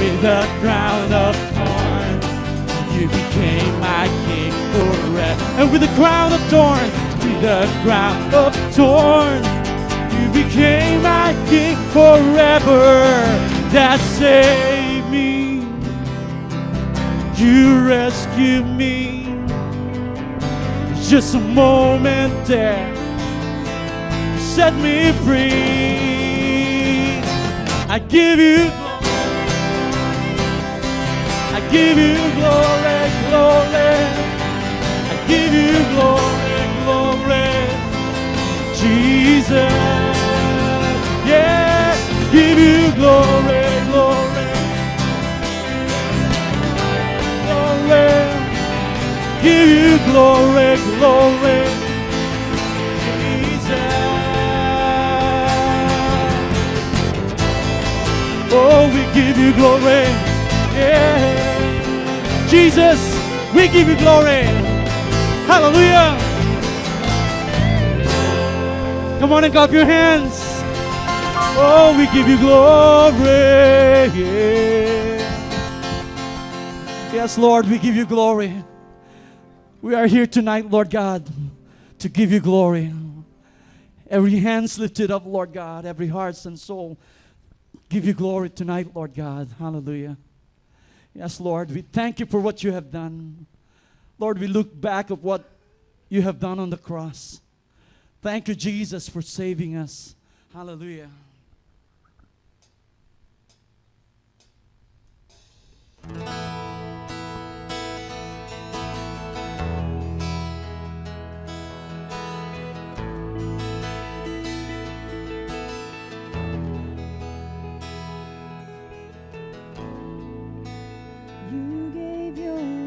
with a crown of thorns. You became my king forever. And with a crown of thorns, with a crown of thorns, you became my king forever. That saved me. You rescued me. Just a moment there set me free. I give you give you glory, glory. I give you glory, glory. Jesus. Yeah, give you glory, glory. Glory. Give you glory, glory. Jesus. Oh, we give you glory. Yeah. Jesus, we give you glory. Hallelujah. Come on and clap your hands. Oh, we give you glory. Yes, Lord, we give you glory. We are here tonight, Lord God, to give you glory. Every hand's lifted up, Lord God, every heart and soul. Give you glory tonight, Lord God. Hallelujah. Yes, Lord, we thank you for what you have done. Lord, we look back at what you have done on the cross. Thank you, Jesus, for saving us. Hallelujah. You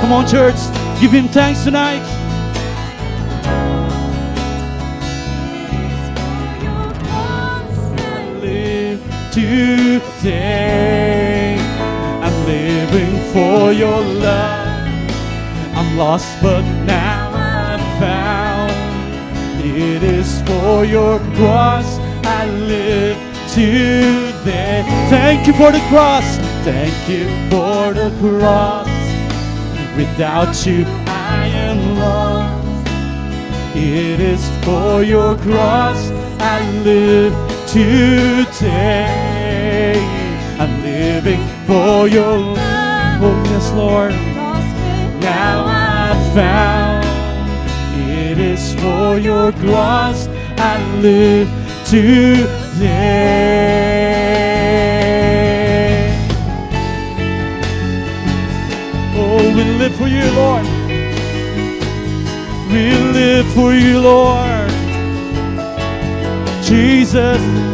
Come on, church. Give him thanks tonight. It is for your cross I live today. I'm living for your love. I'm lost, but now I'm found. It is for your cross I live today. Thank you for the cross. Thank you for the cross. Without you, I am lost. It is for your cross I live today. I'm living for your love. Oh, yes, Lord. Now I've found. It is for your cross I live today. live for you, Lord. We live for you, Lord. Jesus.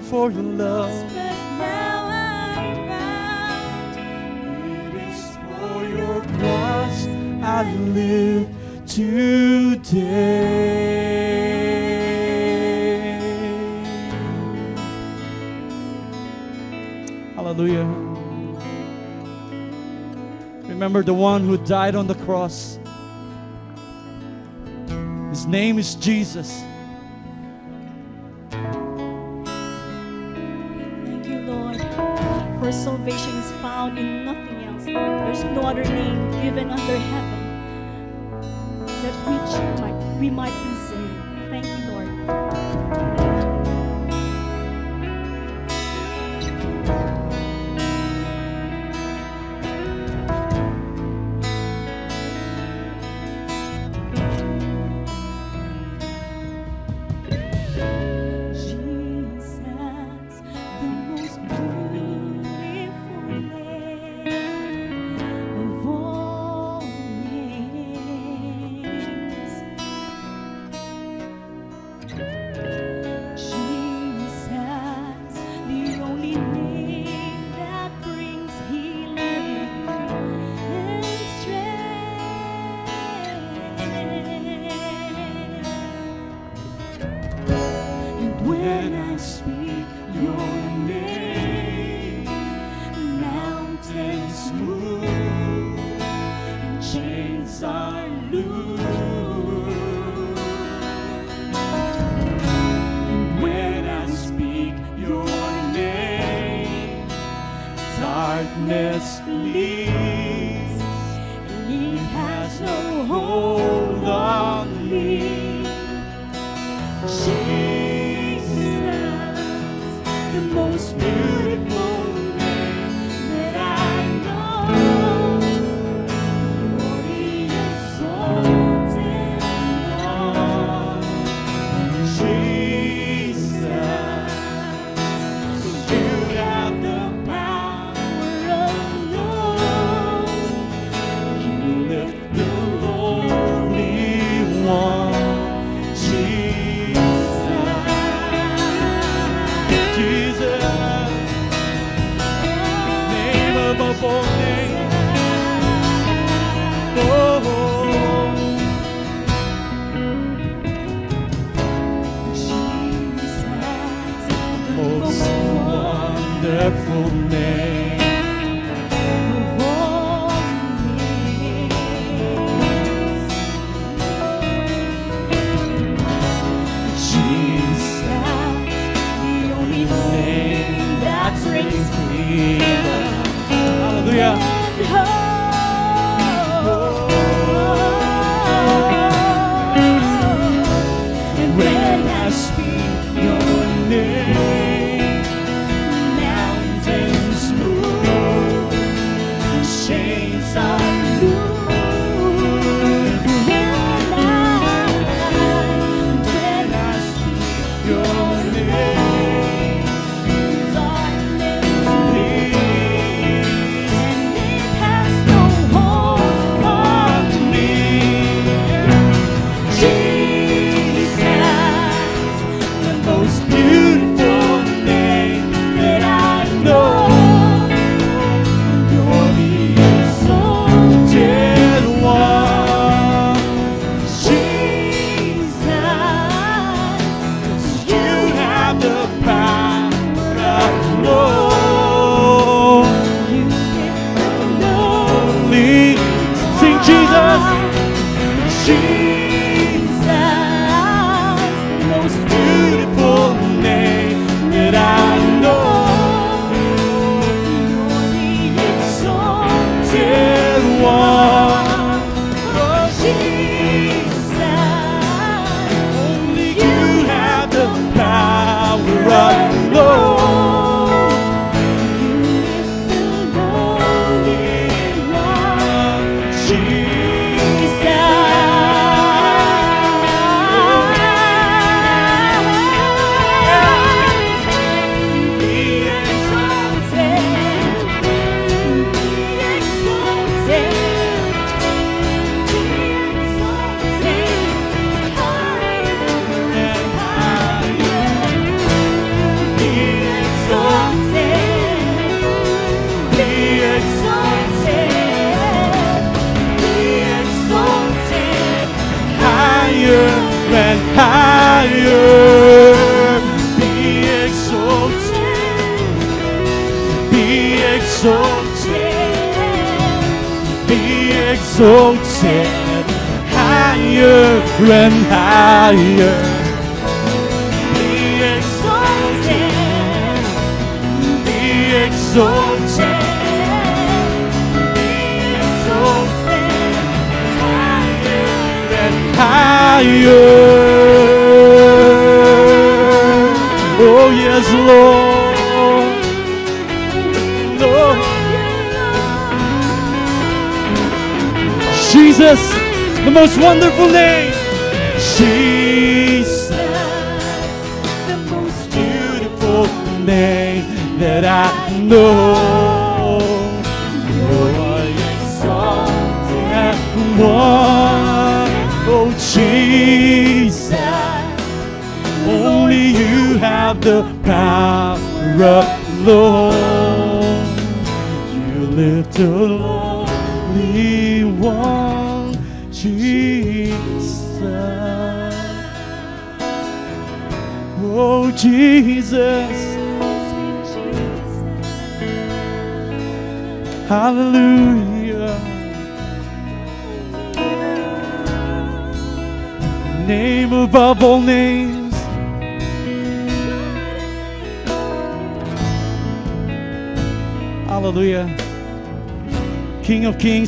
for your love. But now I found it is for your cross I live today. Hallelujah. Remember the one who died on the cross. His name is Jesus.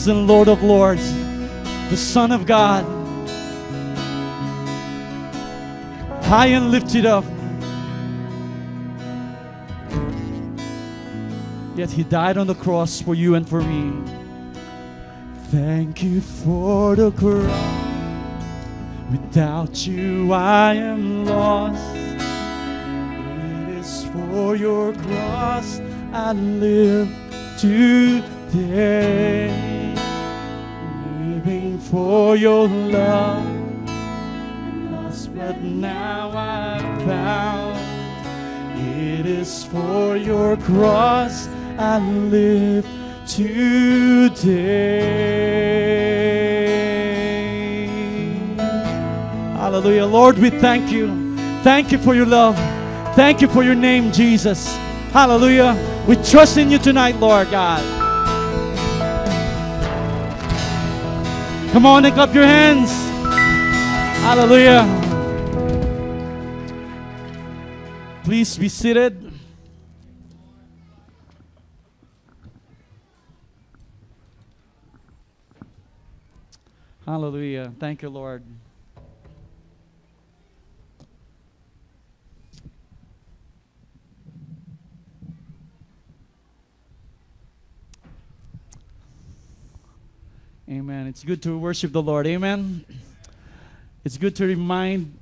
And Lord of Lords, the Son of God, high and lifted up. Yet he died on the cross for you and for me. Thank you for the cross. Without you, I am lost. It is for your cross I live today for your love and lost, but now I've found. It is for your cross I live today. Hallelujah. Lord, we thank you. Thank you for your love. Thank you for your name, Jesus. Hallelujah. We trust in you tonight, Lord God. Come on and clap your hands. Hallelujah. Please be seated. Hallelujah. Thank you, Lord. Amen. It's good to worship the Lord. Amen. It's good to remind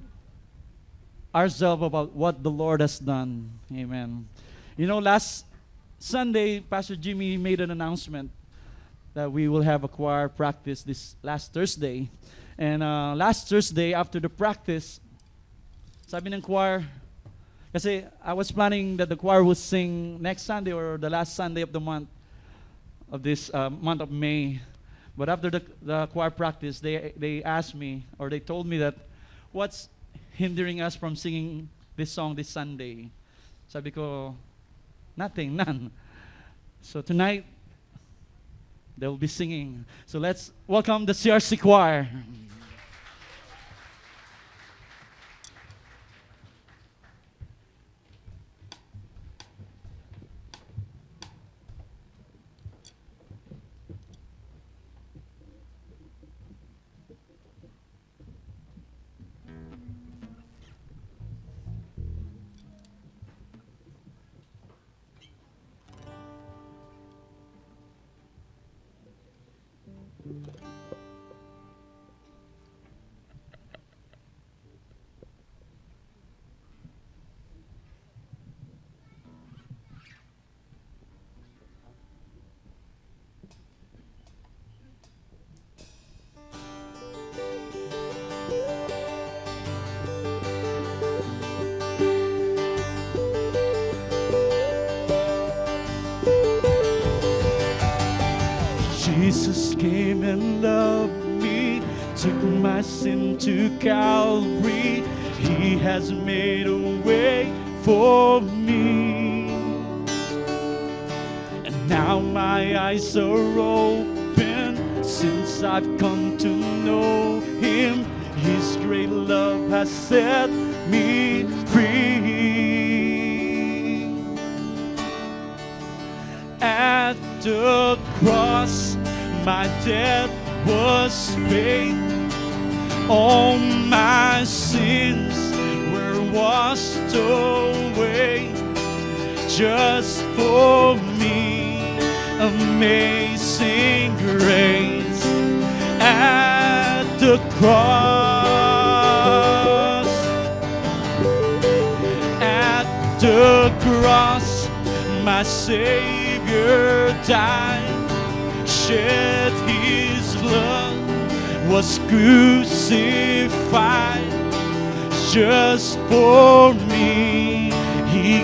ourselves about what the Lord has done. Amen. You know, last Sunday, Pastor Jimmy made an announcement that we will have a choir practice this last Thursday. And uh, last Thursday, after the practice, sabi ng choir, kasi I was planning that the choir would sing next Sunday or the last Sunday of the month of this uh, month of May. But after the, the choir practice, they, they asked me, or they told me that, what's hindering us from singing this song this Sunday? Sabi ko, nothing, none. So tonight, they will be singing. So let's welcome the CRC choir.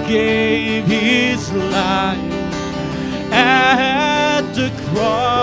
Gave his life at the cross.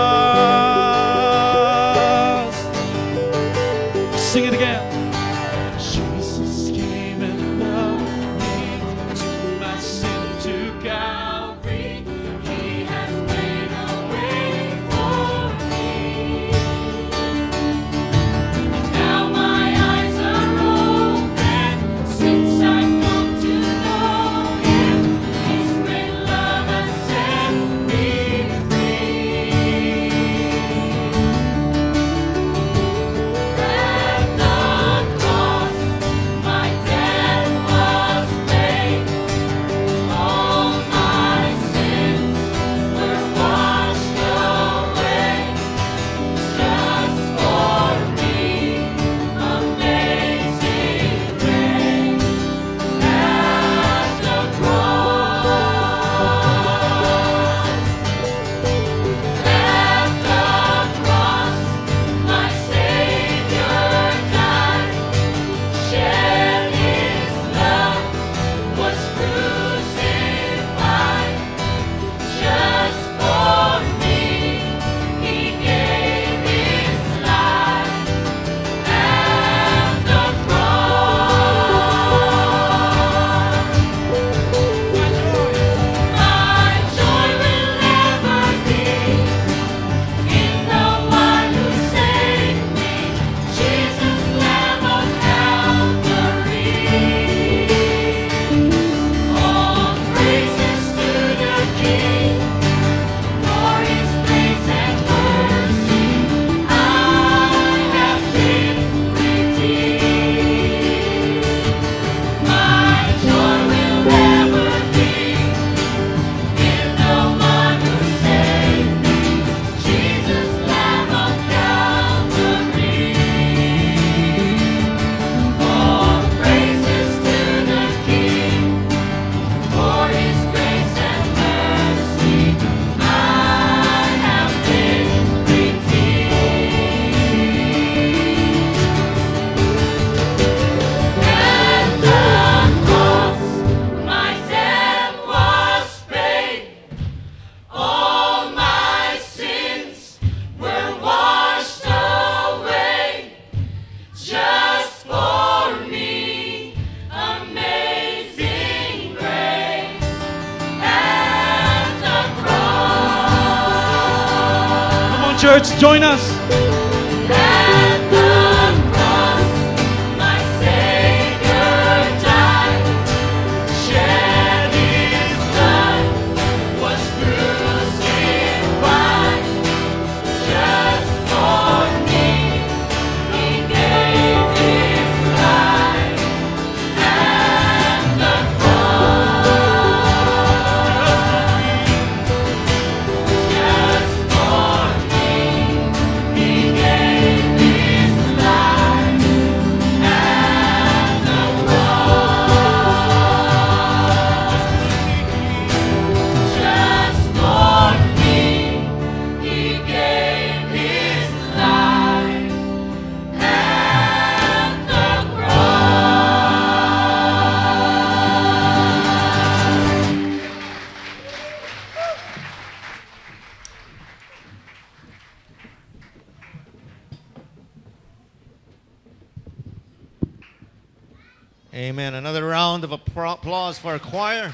Amen. Another round of applause for our choir.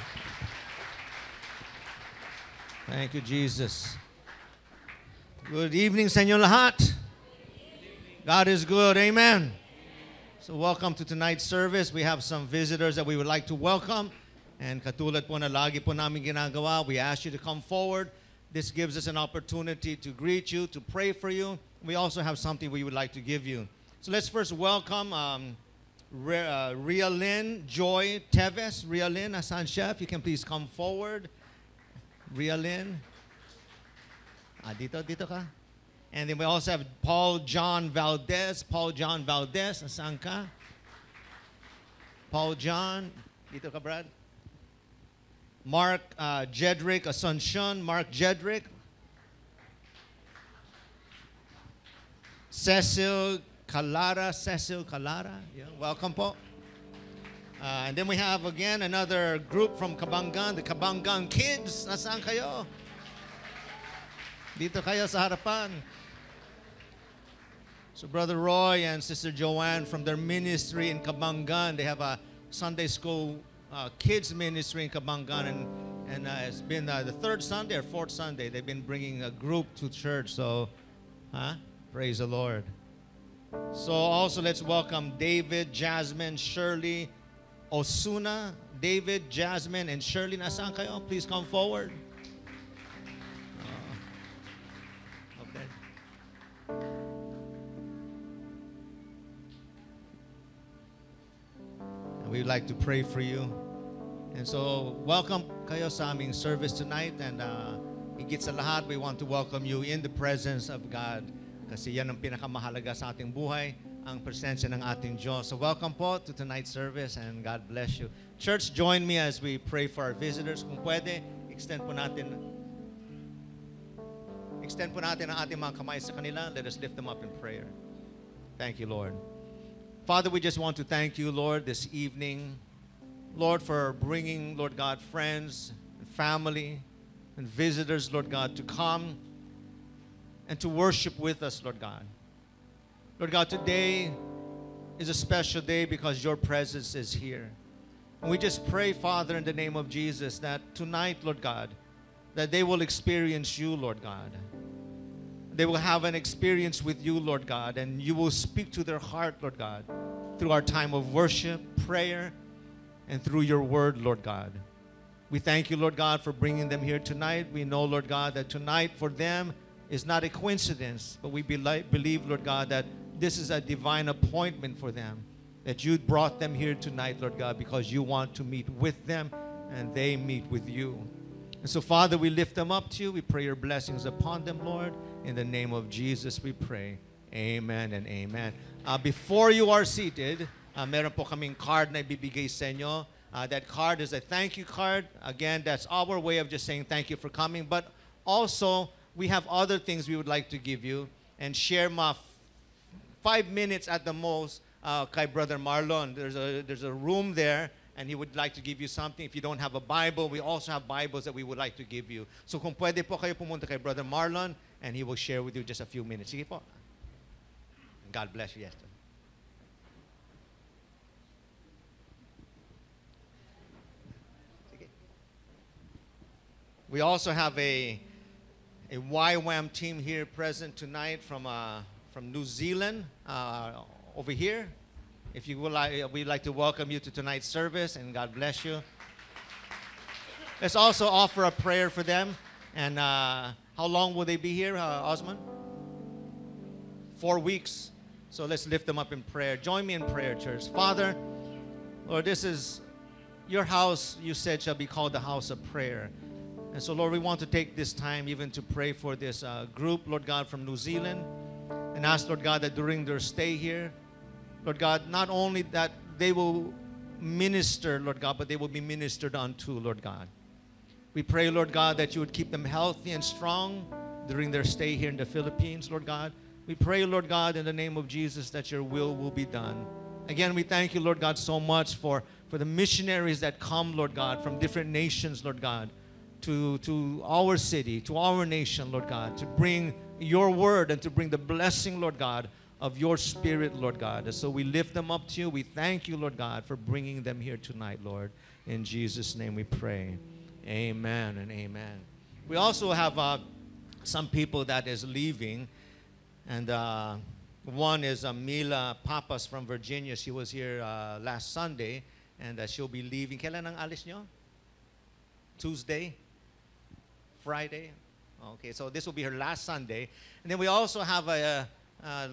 Thank you, Jesus. Good evening inyo lahat. God is good. Amen. So welcome to tonight's service. We have some visitors that we would like to welcome. And katulad po na lagi po namin ginagawa, we ask you to come forward. This gives us an opportunity to greet you, to pray for you. We also have something we would like to give you. So let's first welcome um, Uh, Ria Lynn Joy Teves. Ria Lynn, asan? If you can please come forward. Ria Lynn. Ah, dito, dito ka. And then we also have Paul John Valdez. Paul John Valdez, asan ka? Paul John, dito ka, Brad. Mark uh, Jedrick Asuncion. Mark Jedrick. Cecil Calara. Cecil Calara. Yeah, welcome po. Uh, and then we have again another group from Cabangan, the Cabangan Kids. Nasaan kayo? Dito kayo sa harapan. So Brother Roy and Sister Joanne from their ministry in Cabangan, they have a Sunday school uh, kids ministry in Cabangan, and and uh, it's been uh, the third Sunday or fourth Sunday they've been bringing a group to church. So, huh? Praise the Lord. So also let's welcome David, Jasmine, Shirley, Osuna, David, Jasmine, and Shirley. Nasaan kayo? Please come forward. Uh, okay. We'd like to pray for you. And so, welcome kayo sa aming service tonight. And uh, higit sa lahat, we want to welcome you in the presence of God. Kasi yan ang pinakamahalaga sa ating buhay, ang presensya ng ating Diyos. So welcome po to tonight's service and God bless you. Church, join me as we pray for our visitors. Kung pwede, extend po natin extend po natin ang ating mga kamay sa kanila. Let us lift them up in prayer. Thank you, Lord. Father, we just want to thank you, Lord, this evening. Lord, for bringing, Lord God, friends and family and visitors, Lord God, to come and to worship with us, Lord God. Lord God, today is a special day because your presence is here. And we just pray, Father, in the name of Jesus, that tonight, Lord God, that they will experience you, Lord God. They will have an experience with you, Lord God, and you will speak to their heart, Lord God, through our time of worship, prayer, and through your word, Lord God. We thank you, Lord God, for bringing them here tonight. We know, Lord God, that tonight for them is not a coincidence, but we believe, Lord God, that this is a divine appointment for them. That you brought them here tonight, Lord God, because you want to meet with them and they meet with you. And so, Father, we lift them up to you. We pray your blessings upon them, Lord. In the name of Jesus, we pray. Amen and amen. Uh, before you are seated, uh, meron po kaming card na ibibigay sa inyo. Uh, that card is a thank you card. Again, that's our way of just saying thank you for coming. But also, we have other things we would like to give you and share f- five minutes at the most uh, Brother Marlon. There's a, there's a room there and he would like to give you something. If you don't have a Bible, we also have Bibles that we would like to give you. So kung pwede po kayo pumunta kay Brother Marlon and he will share with you just a few minutes. Sige po. God bless you. Yes. We also have a a YWAM team here present tonight from, uh, from New Zealand uh, over here. If you would like, we'd like to welcome you to tonight's service and God bless you. Let's also offer a prayer for them. And uh, how long will they be here, uh, Osman? Four weeks. So let's lift them up in prayer. Join me in prayer, church. Father, Lord, this is your house, you said, shall be called the house of prayer. And so, Lord, we want to take this time even to pray for this uh, group, Lord God, from New Zealand. And ask, Lord God, that during their stay here, Lord God, not only that they will minister, Lord God, but they will be ministered unto, Lord God. We pray, Lord God, that you would keep them healthy and strong during their stay here in the Philippines, Lord God. We pray, Lord God, in the name of Jesus, that your will will be done. Again, we thank you, Lord God, so much for, for the missionaries that come, Lord God, from different nations, Lord God, to, to our city, to our nation, Lord God, to bring your word and to bring the blessing, Lord God, of your spirit, Lord God. And so we lift them up to you. We thank you, Lord God, for bringing them here tonight, Lord. In Jesus' name we pray. Amen and amen. We also have uh, some people that is leaving, and uh, one is uh, Mila Papas from Virginia. She was here uh, last Sunday, and uh, she'll be leaving. Kailan ang alis nyo? Tuesday? Friday? Okay, so this will be her last Sunday. And then we also have a, uh,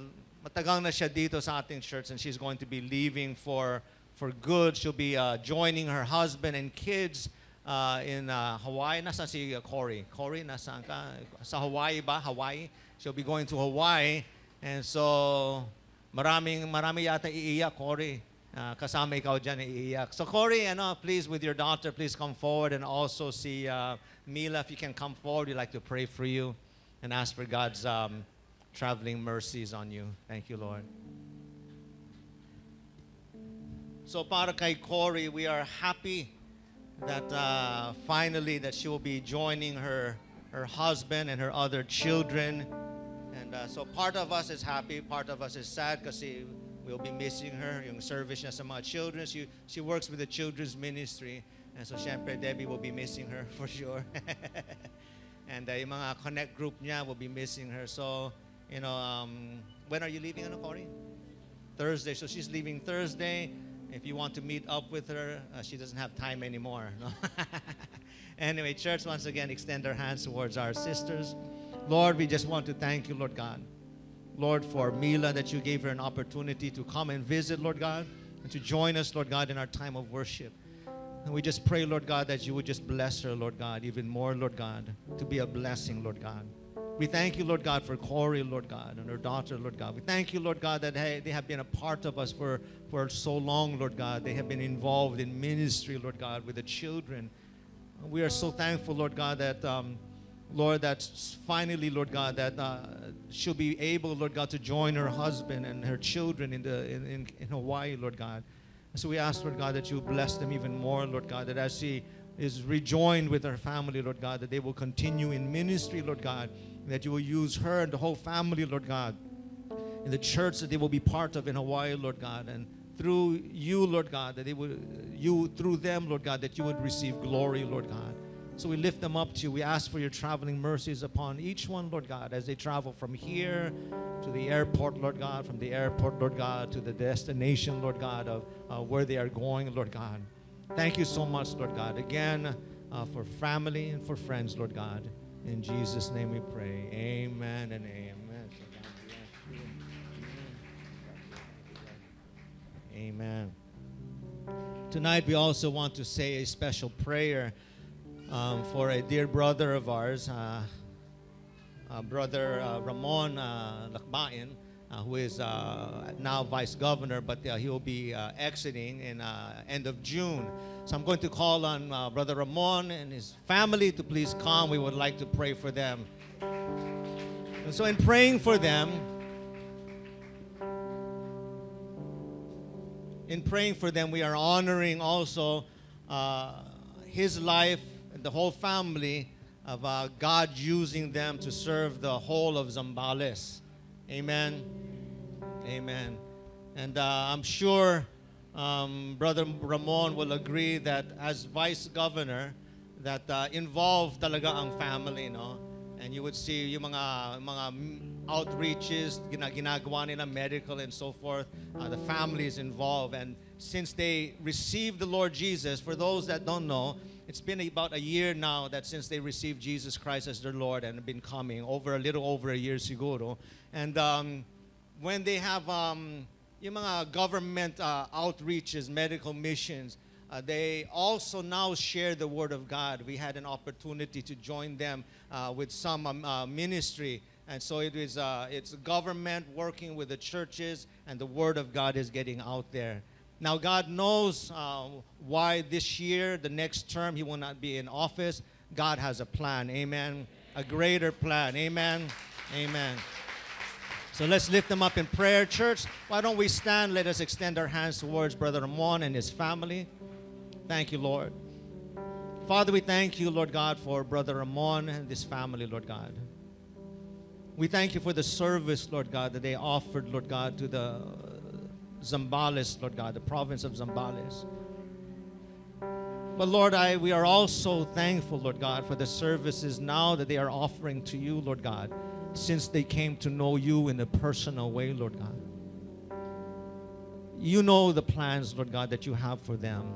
matagal na siya dito sa ating church and she's going to be leaving for, for good. She'll be uh, joining her husband and kids uh, in uh, Hawaii. Nasaan si uh, Cory? Cory, nasaan ka? Sa Hawaii ba? Hawaii? She'll be going to Hawaii. And so, maraming, marami yata iiyak, Cory. Uh, kasama ikaw dyan iiyak. So Cory, ano, please with your daughter, please come forward and also see uh, Mila, if you can come forward, we'd like to pray for you and ask for God's um, traveling mercies on you. Thank you, Lord. So para kay Cory, we are happy that uh, finally that she will be joining her her husband and her other children. And uh, so part of us is happy, part of us is sad because we'll be missing her, yung service niya sa mga children. She, she works with the children's ministry. And so syempre, Debbie will be missing her for sure. and uh, yung mga connect group niya will be missing her. So, you know, um, when are you leaving, ano, Cory? Thursday. So she's leaving Thursday. If you want to meet up with her, uh, she doesn't have time anymore. No? anyway, church, once again, extend our hands towards our sisters. Lord, we just want to thank you, Lord God. Lord, for Mila, that you gave her an opportunity to come and visit, Lord God, and to join us, Lord God, in our time of worship. And we just pray, Lord God, that you would just bless her, Lord God, even more, Lord God, to be a blessing, Lord God. We thank you, Lord God, for Cory, Lord God, and her daughter, Lord God. We thank you, Lord God, that hey, they have been a part of us for, for so long, Lord God. They have been involved in ministry, Lord God, with the children. We are so thankful, Lord God, that, um, Lord, that finally, Lord God, that uh, she'll be able, Lord God, to join her husband and her children in, the, in, in Hawaii, Lord God. So we ask, Lord God, that you bless them even more, Lord God, that as she is rejoined with her family, Lord God, that they will continue in ministry, Lord God, that you will use her and the whole family, Lord God, in the church that they will be part of in Hawaii, Lord God, and through you, Lord God, that they would, you through them, Lord God, that you would receive glory, Lord God. So we lift them up to you. We ask for your traveling mercies upon each one, Lord God, as they travel from here to the airport, Lord God, from the airport, Lord God, to the destination, Lord God, of uh, where they are going, Lord God. Thank you so much, Lord God. Again, uh, for family and for friends, Lord God. In Jesus' name we pray. Amen and amen. Amen. Tonight, we also want to say a special prayer um, for a dear brother of ours, uh, uh, Brother uh, Ramon uh, Lacbain, uh, who is uh, now vice governor, but uh, he will be exiting in end of June. So I'm going to call on Brother Ramon and his family to please come. We would like to pray for them. And so, in praying for them, in praying for them, we are honoring also his life the whole family of uh, God using them to serve the whole of Zambales. Amen. Amen. And uh, I'm sure um, Brother Ramon will agree that as vice governor, that uh, involved talaga ang family, no? And you would see yung mga, mga outreaches, gina- ginagawa nila, medical and so forth. Uh, the families involved. And since they received the Lord Jesus, for those that don't know, it's been about a year now that since they received Jesus Christ as their Lord and have been coming, over a little over a year siguro. And um, when they have um, yung mga government uh, outreaches, medical missions, uh, they also now share the Word of God. We had an opportunity to join them uh, with some um, uh, ministry. And so it is, uh, it's government working with the churches, and the Word of God is getting out there. Now, God knows uh, why this year, the next term, He will not be in office. God has a plan. Amen. A greater plan. Amen. Amen. So let's lift them up in prayer, church. Why don't we stand? Let us extend our hands towards Brother Ramon and his family. Thank you, Lord. Father, we thank you, Lord God, for Brother Ramon and this family, Lord God. We thank you for the service, Lord God, that they offered, Lord God, to the Zambales, Lord God, the province of Zambales. But Lord, I, we are also thankful, Lord God, for the services now that they are offering to you, Lord God, since they came to know you in a personal way, Lord God. You know the plans, Lord God, that you have for them.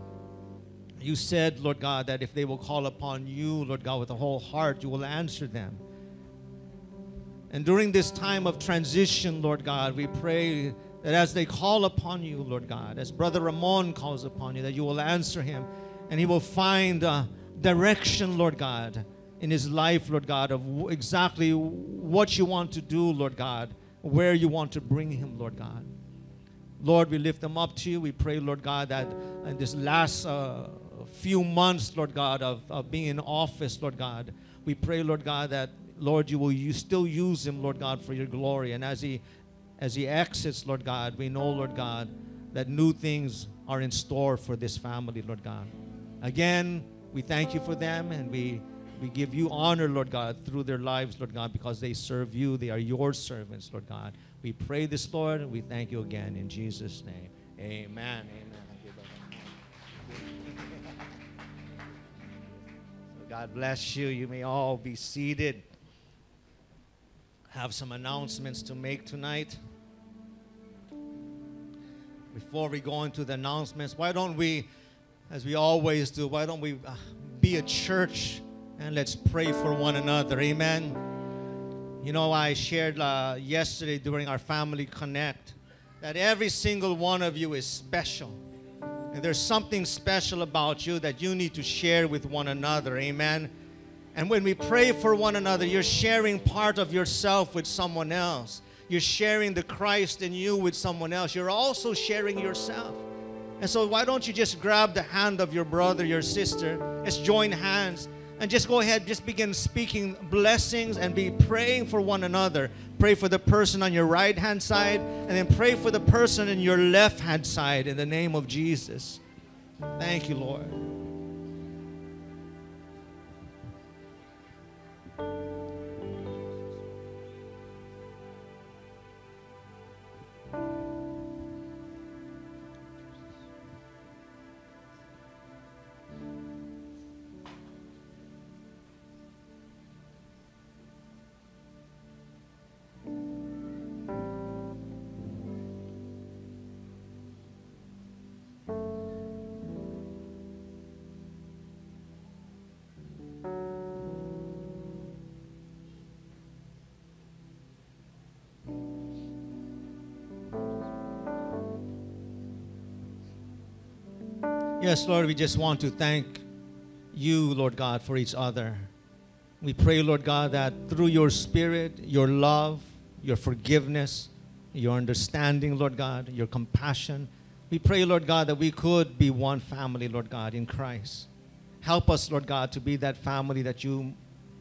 You said, Lord God, that if they will call upon you, Lord God, with a whole heart, you will answer them. And during this time of transition, Lord God, we pray that as they call upon you, Lord God, as Brother Ramon calls upon you, that you will answer him and he will find uh, direction, Lord God, in his life, Lord God, of exactly what you want to do, Lord God, where you want to bring him, Lord God. Lord, we lift them up to you. We pray, Lord God, that in this last uh, few months, Lord God, of, of being in office, Lord God, we pray, Lord God, that Lord, you will you still use him, Lord God, for your glory. And as he as he exits, Lord God, we know, Lord God, that new things are in store for this family, Lord God. Again, we thank you for them and we we give you honor, Lord God, through their lives, Lord God, because they serve you. They are your servants, Lord God. We pray this, Lord, and we thank you again in Jesus' name. Amen. Amen. God bless you. You may all be seated. Have some announcements to make tonight. Before we go into the announcements, why don't we, as we always do, why don't we uh, be a church and let's pray for one another? Amen. You know, I shared uh, yesterday during our Family Connect that every single one of you is special. And there's something special about you that you need to share with one another. Amen. And when we pray for one another, you're sharing part of yourself with someone else. You're sharing the Christ in you with someone else. You're also sharing yourself. And so, why don't you just grab the hand of your brother, your sister? Let's join hands and just go ahead, just begin speaking blessings and be praying for one another. Pray for the person on your right hand side, and then pray for the person in your left hand side in the name of Jesus. Thank you, Lord. Yes, Lord, we just want to thank you, Lord God, for each other. We pray, Lord God, that through your spirit, your love, your forgiveness, your understanding, Lord God, your compassion, we pray, Lord God, that we could be one family, Lord God, in Christ. Help us, Lord God, to be that family that you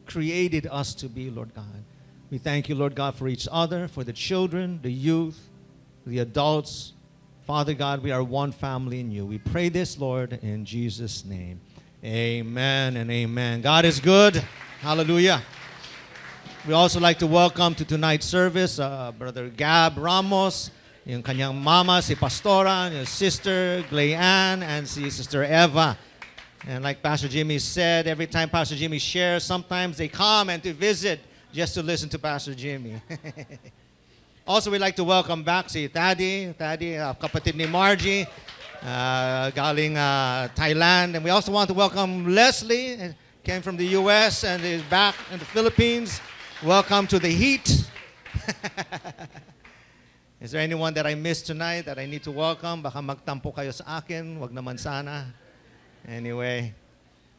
created us to be, Lord God. We thank you, Lord God, for each other, for the children, the youth, the adults. Father God, we are one family in you. We pray this, Lord, in Jesus' name. Amen and amen. God is good. Hallelujah. We also like to welcome to tonight's service uh, Brother Gab Ramos, yung kanyang mama, si Pastora, yung sister, Glayan, and si Sister Eva. And like Pastor Jimmy said, every time Pastor Jimmy shares, sometimes they come and to visit just to listen to Pastor Jimmy. also, we'd like to welcome back si Taddy, Taddy, uh, kapatid ni Margie, uh, galing uh, Thailand. And we also want to welcome Leslie, uh, came from the U.S. and is back in the Philippines. Welcome to the heat. Is there anyone that I missed tonight that I need to welcome? Baka magtampo kayo sa akin, wag naman sana. Anyway,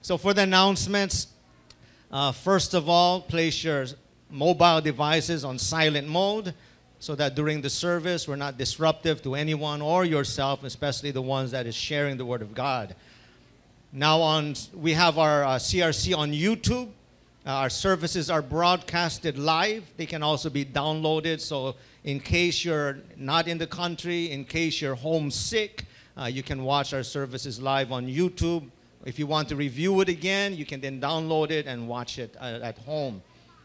so for the announcements, uh, first of all, place your mobile devices on silent mode so that during the service we're not disruptive to anyone or yourself, especially the ones that is sharing the word of God. Now on, we have our uh, CRC on YouTube. Uh, our services are broadcasted live. They can also be downloaded. So in case you're not in the country, in case you're homesick, uh, you can watch our services live on YouTube. If you want to review it again, you can then download it and watch it uh, at home.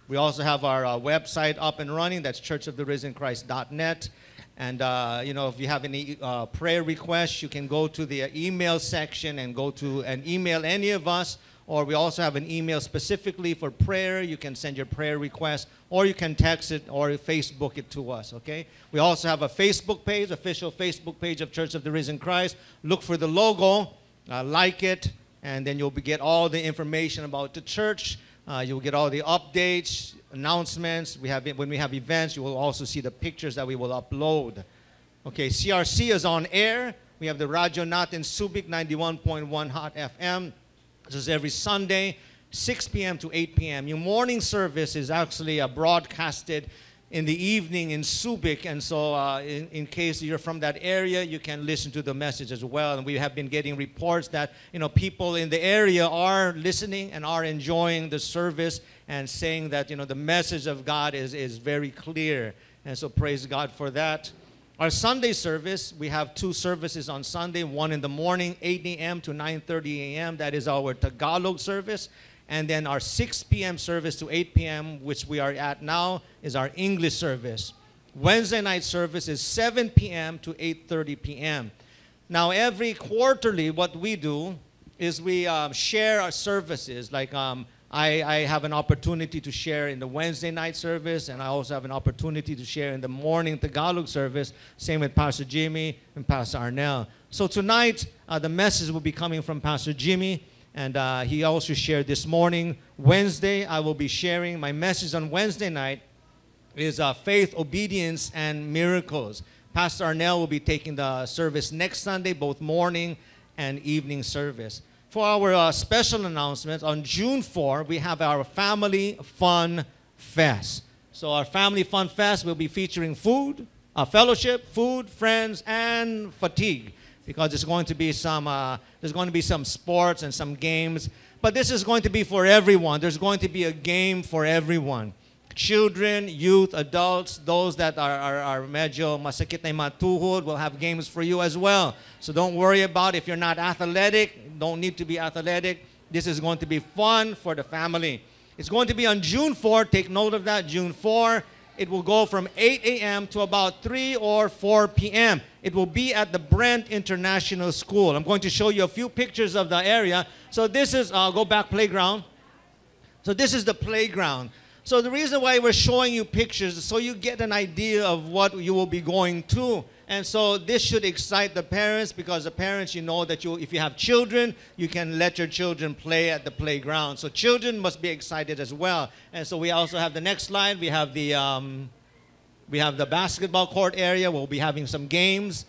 We also have our uh, website up and running. That's churchoftherisenchrist.net. And uh, you know, if you have any uh, prayer requests, you can go to the uh, email section and go to and email any of us. Or we also have an email specifically for prayer. You can send your prayer request, or you can text it or Facebook it to us. Okay. We also have a Facebook page, official Facebook page of Church of the Risen Christ. Look for the logo, uh, like it, and then you'll be, get all the information about the church. Uh, you'll get all the updates, announcements. We have when we have events, you will also see the pictures that we will upload. Okay, CRC is on air. We have the Radio Nat in Subic 91.1 Hot FM. This is every Sunday, 6 p.m. to 8 p.m. Your morning service is actually uh, broadcasted in the evening in Subic, and so uh, in, in case you're from that area, you can listen to the message as well. And we have been getting reports that you know people in the area are listening and are enjoying the service and saying that you know the message of God is, is very clear. And so praise God for that. Our Sunday service, we have two services on Sunday, one in the morning, 8 a.m. to 9:30 a.m. That is our Tagalog service. And then our 6 p.m. service to 8 p.m., which we are at now, is our English service. Wednesday night service is 7 p.m. to 8:30 p.m. Now, every quarterly, what we do is we um, share our services. Like um, I, I have an opportunity to share in the Wednesday night service, and I also have an opportunity to share in the morning Tagalog service. Same with Pastor Jimmy and Pastor Arnel. So tonight, uh, the message will be coming from Pastor Jimmy, and uh, he also shared this morning. Wednesday, I will be sharing my message on Wednesday night is uh, faith, obedience, and miracles. Pastor Arnel will be taking the service next Sunday, both morning and evening service. For our uh, special announcement, on June 4, we have our Family Fun Fest. So, our Family Fun Fest will be featuring food, uh, fellowship, food, friends, and fatigue. Because there's going to be some, uh, there's going to be some sports and some games. But this is going to be for everyone. There's going to be a game for everyone children, youth, adults, those that are, are, are medyo masakit na yung mga tuhod will have games for you as well. So don't worry about if you're not athletic, don't need to be athletic. This is going to be fun for the family. It's going to be on June 4. Take note of that, June 4. It will go from 8 a.m. to about 3 or 4 p.m. It will be at the Brent International School. I'm going to show you a few pictures of the area. So this is, uh, go back playground. So this is the playground. So the reason why we're showing you pictures is so you get an idea of what you will be going to. And so this should excite the parents because the parents, you know that you, if you have children, you can let your children play at the playground. So children must be excited as well. And so we also have the next slide. We have the um, we have the basketball court area. We'll be having some games.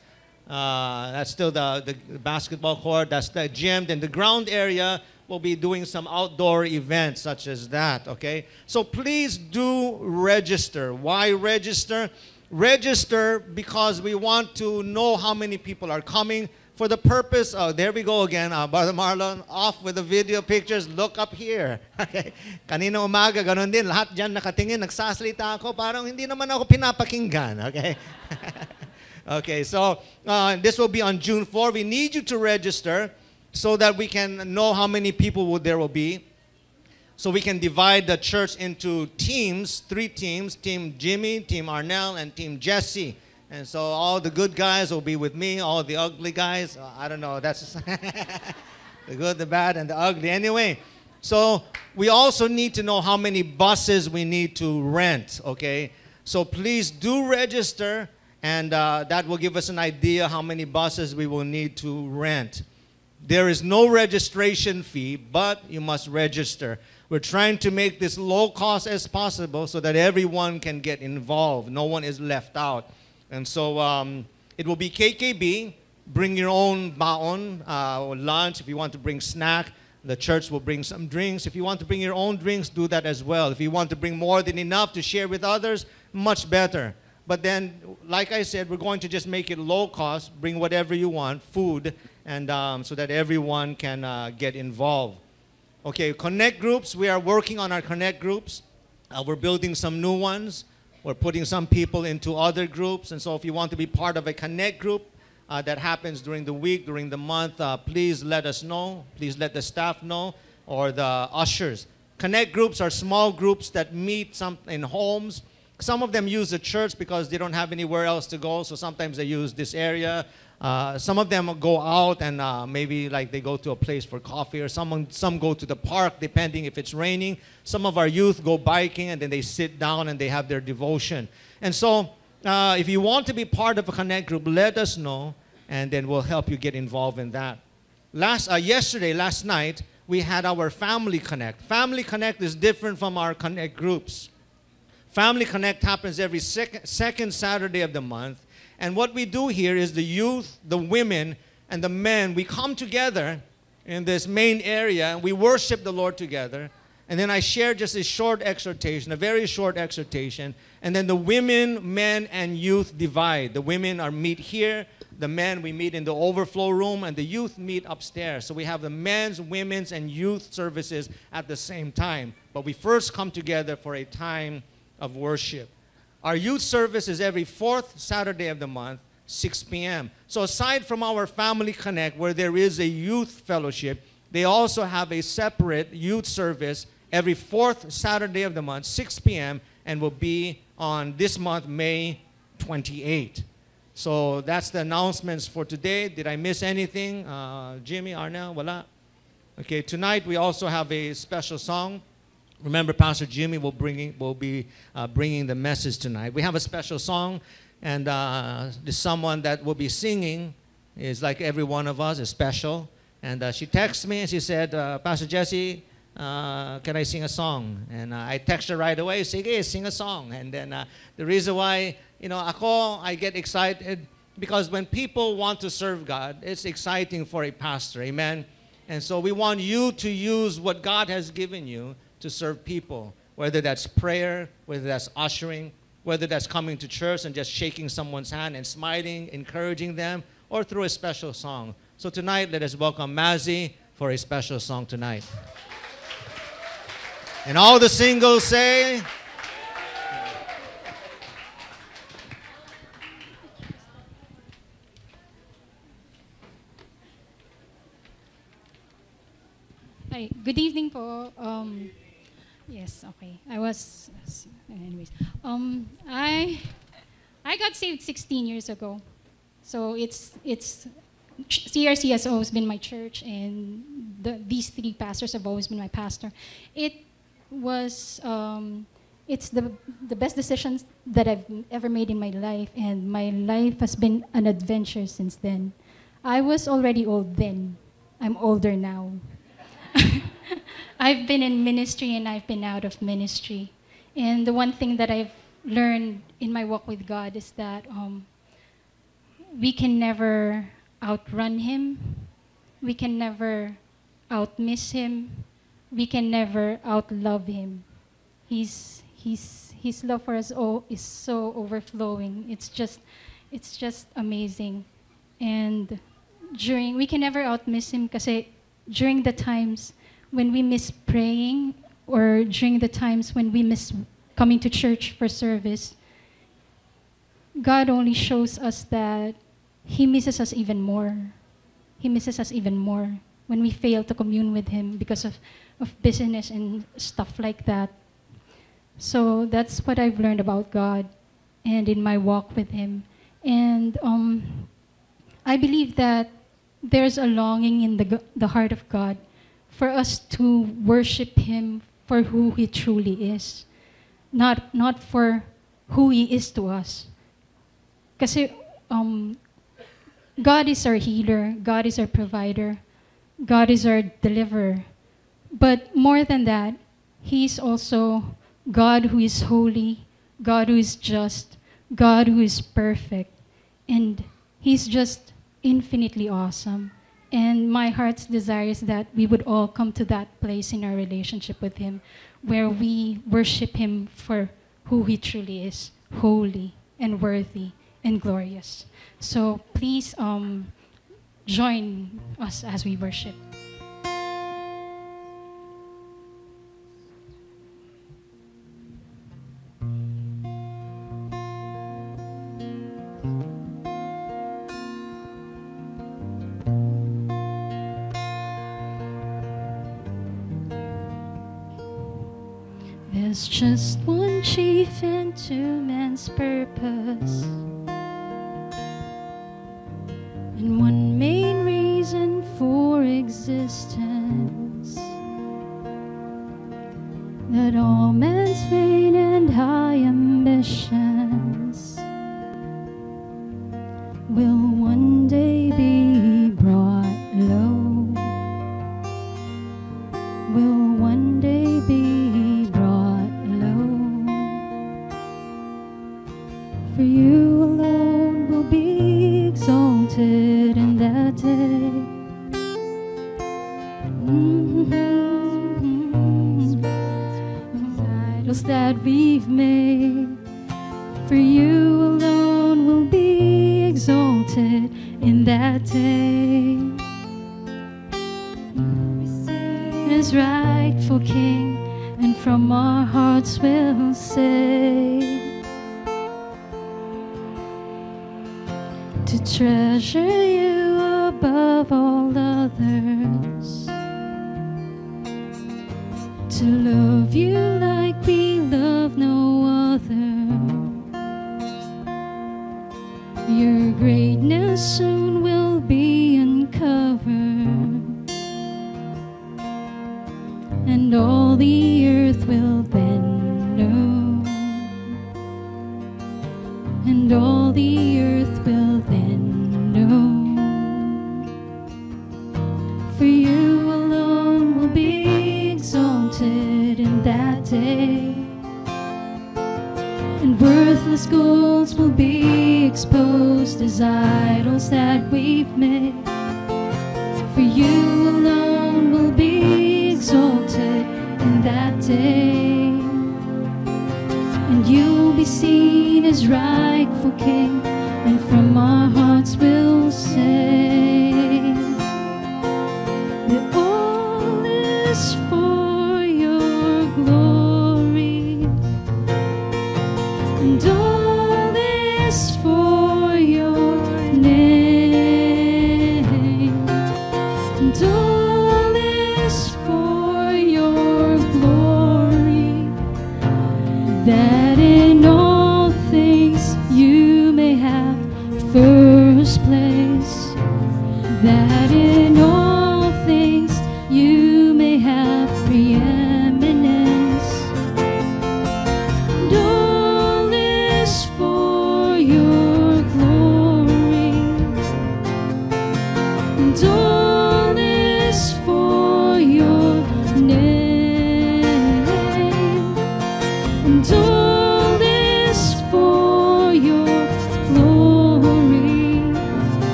Uh, that's still the, the basketball court. That's the gym. Then the ground area will be doing some outdoor events such as that, okay? So please do register. Why register? Register because we want to know how many people are coming for the purpose of, there we go again, uh, Brother Marlon, off with the video pictures, look up here. Okay? Kanina umaga, ganun din, lahat dyan nakatingin, nagsasalita ako, parang hindi naman ako pinapakinggan, okay? okay, so uh, this will be on June 4. We need you to register so that we can know how many people will, there will be. So we can divide the church into teams, three teams, Team Jimmy, Team Arnel, and Team Jesse. And so all the good guys will be with me, all the ugly guys, uh, I don't know, that's the good, the bad, and the ugly. Anyway, So we also need to know how many buses we need to rent, okay? So please do register, and uh, that will give us an idea how many buses we will need to rent. There is no registration fee, but you must register. We're trying to make this low cost as possible so that everyone can get involved. No one is left out. And so um, it will be KKB. Bring your own baon, uh, or lunch. If you want to bring snack, the church will bring some drinks. If you want to bring your own drinks, do that as well. If you want to bring more than enough to share with others, much better. But then, like I said, we're going to just make it low cost. Bring whatever you want, food, and um, so that everyone can uh, get involved. Okay, connect groups. We are working on our connect groups. Uh, we're building some new ones. We're putting some people into other groups. And so, if you want to be part of a connect group uh, that happens during the week, during the month, uh, please let us know. Please let the staff know or the ushers. Connect groups are small groups that meet some in homes. Some of them use the church because they don't have anywhere else to go, so sometimes they use this area. Uh, some of them go out and uh, maybe like they go to a place for coffee, or some some go to the park, depending if it's raining. Some of our youth go biking and then they sit down and they have their devotion. And so, uh, if you want to be part of a connect group, let us know, and then we'll help you get involved in that. Last uh, yesterday, last night, we had our family connect. Family connect is different from our connect groups. Family Connect happens every sec- second Saturday of the month. And what we do here is the youth, the women, and the men, we come together in this main area and we worship the Lord together. And then I share just a short exhortation, a very short exhortation. And then the women, men, and youth divide. The women are meet here, the men we meet in the overflow room, and the youth meet upstairs. So we have the men's, women's, and youth services at the same time. But we first come together for a time of worship. Our youth service is every fourth Saturday of the month, 6 p.m. So aside from our Family Connect, where there is a youth fellowship, they also have a separate youth service every fourth Saturday of the month, 6 p.m., and will be on this month, May 28. So that's the announcements for today. Did I miss anything? Uh, Jimmy, Arnel, wala? Okay, tonight we also have a special song. Remember, Pastor Jimmy will, bring, will be uh, bringing the message tonight. We have a special song, and uh, someone that will be singing is like every one of us, is special. And uh, she texted me and she said, uh, Pastor Jesse, uh, can I sing a song? And uh, I text her right away, sige, sing a song. And then uh, the reason why, you know, ako, I get excited because when people want to serve God, it's exciting for a pastor, amen? And so we want you to use what God has given you to serve people, whether that's prayer, whether that's ushering, whether that's coming to church and just shaking someone's hand and smiling, encouraging them, or through a special song. So tonight, let us welcome Mazzy for a special song tonight. And all the singles say, Hi, good evening po. Um, yes, okay. I was, anyways. Um, I, I got saved 16 years ago. So it's, it's, CRC has always been my church, and the, these three pastors have always been my pastor. It was, um, it's the, the best decisions that I've ever made in my life, and my life has been an adventure since then. I was already old then. I'm older now. I've been in ministry and I've been out of ministry. And the one thing that I've learned in my walk with God is that um, we can never outrun Him, we can never outmiss Him, we can never outlove Him. He's, he's, his love for us all is so overflowing. It's just, it's just amazing. And during, we can never outmiss Him because during the times when we miss praying or during the times when we miss coming to church for service, God only shows us that He misses us even more. He misses us even more when we fail to commune with Him because of, of busyness and stuff like that. So that's what I've learned about God and in my walk with Him. And um, I believe that there's a longing in the, the heart of God for us to worship Him for who He truly is, not, not for who He is to us. Because um, God is our healer, God is our provider, God is our deliverer. But more than that, He's also God who is holy, God who is just, God who is perfect, and He's just infinitely awesome. And my heart's desire is that we would all come to that place in our relationship with Him where we worship Him for who He truly is holy and worthy and glorious. So please um, join us as we worship. Just one chief and two men's purpose. view.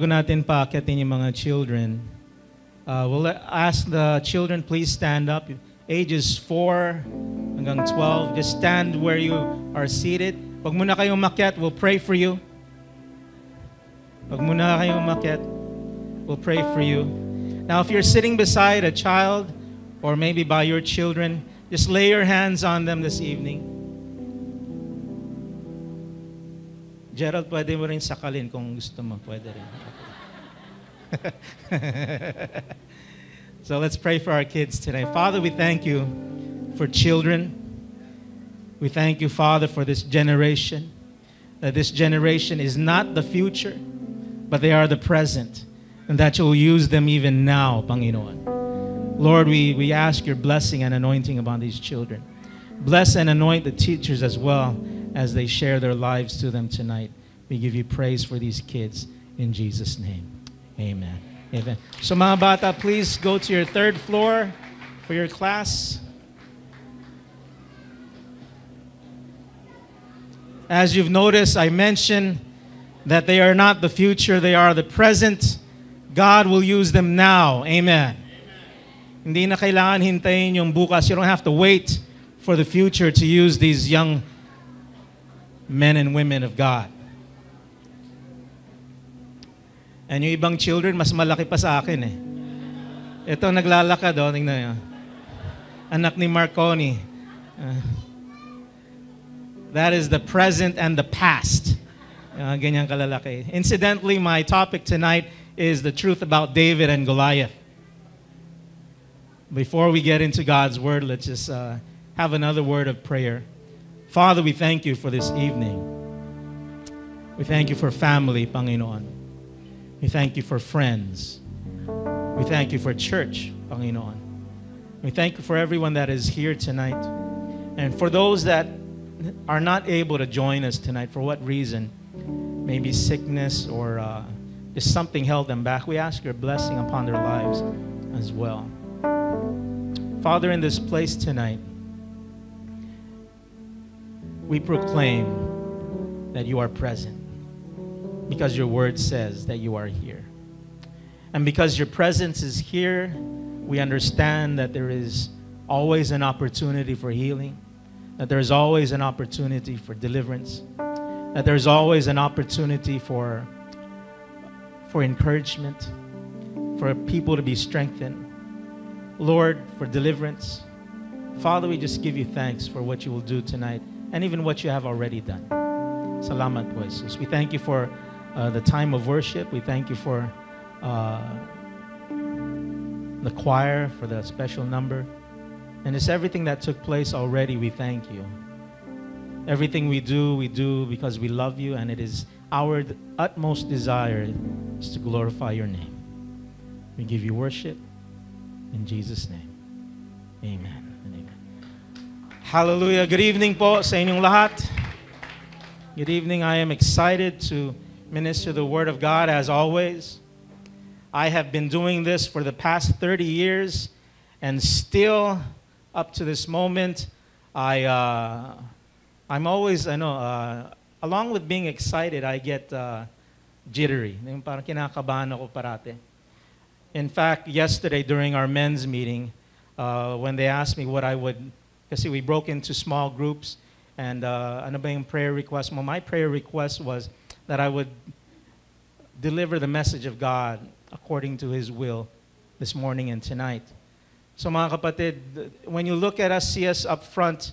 Bago natin paakyatin yung mga children, uh, we'll ask the children please stand up. Ages 4 hanggang 12, just stand where you are seated. Pag muna kayong umakyat, we'll pray for you. Pag muna kayong umakyat, we'll pray for you. Now, if you're sitting beside a child or maybe by your children, just lay your hands on them this evening. Gerald, pwede mo rin sakalin kung gusto mo. Pwede rin. so let's pray for our kids today. Father, we thank you for children. We thank you, Father, for this generation. That this generation is not the future, but they are the present. And that you will use them even now, Panginoon. Lord, we, we ask your blessing and anointing upon these children. Bless and anoint the teachers as well as they share their lives to them tonight. We give you praise for these kids in Jesus' name. Amen. Amen. So mga bata, please go to your third floor for your class. As you've noticed, I mentioned that they are not the future, they are the present. God will use them now. Amen. Hindi na kailangan hintayin yung bukas. You don't have to wait for the future to use these young men and women of God. And yung ibang children, mas malaki pa sa akin eh. Ito naglalakad, oh, tingnan nyo. Anak ni Marconi. Uh, that is the present and the past. Uh, ganyan kalalaki. Incidentally, my topic tonight is the truth about David and Goliath. Before we get into God's word, let's just uh, have another word of prayer. Father, we thank you for this evening. We thank you for family, Panginoon. We thank you for friends. We thank you for church, Panginoon. We thank you for everyone that is here tonight. And for those that are not able to join us tonight, for what reason, maybe sickness or uh, just something held them back, we ask your blessing upon their lives as well. Father, in this place tonight, we proclaim that you are present because your word says that you are here. And because your presence is here, we understand that there is always an opportunity for healing, that there is always an opportunity for deliverance, that there's always an opportunity for, for encouragement, for people to be strengthened. Lord, for deliverance. Father, we just give you thanks for what you will do tonight and even what you have already done. Salamat po, Jesus. We thank you for uh, the time of worship. We thank you for uh, the choir, for the special number. And it's everything that took place already. We thank you. Everything we do, we do because we love you, and it is our utmost desire is to glorify your name. We give you worship in Jesus' name. Amen amen. Hallelujah. Good evening po sa inyong lahat. Good evening. I am excited to minister the Word of God as always. I have been doing this for the past 30 years, and still, up to this moment, I, uh, I'm always, I know, uh, along with being excited, I get uh, jittery. Parang parate. In fact, yesterday during our men's meeting, uh, when they asked me what I would, kasi we broke into small groups, and uh, ano ba yung prayer request mo? My prayer request was that I would deliver the message of God according to His will this morning and tonight. So mga kapatid, when you look at us, see us up front,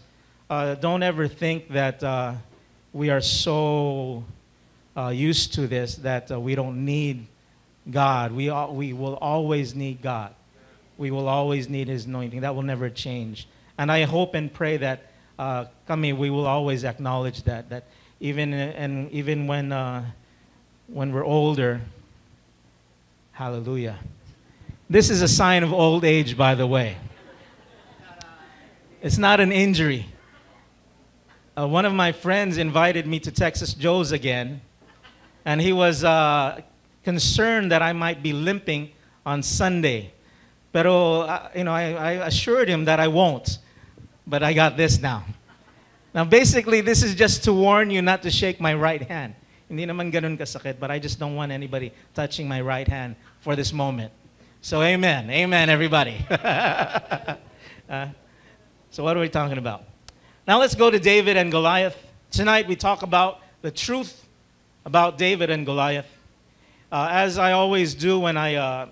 uh, don't ever think that uh, we are so uh, used to this that uh, we don't need God. We, we will always need God. We will always need His anointing. That will never change. And I hope and pray that uh, kami, we will always acknowledge that. That even and even when uh, when we're older, Hallelujah. This is a sign of old age, by the way. It's not an injury. Uh, one of my friends invited me to Texas Joe's again, and he was uh, concerned that I might be limping on Sunday. Pero, uh, you know, I, I assured him that I won't. But I got this now. Now, basically, this is just to warn you not to shake my right hand. Hindi naman ganun kasakit, but I just don't want anybody touching my right hand for this moment. So, amen. Amen, everybody. Uh, so, what are we talking about? Now, let's go to David and Goliath. Tonight, we talk about the truth about David and Goliath. Uh, as I always do when, I, uh,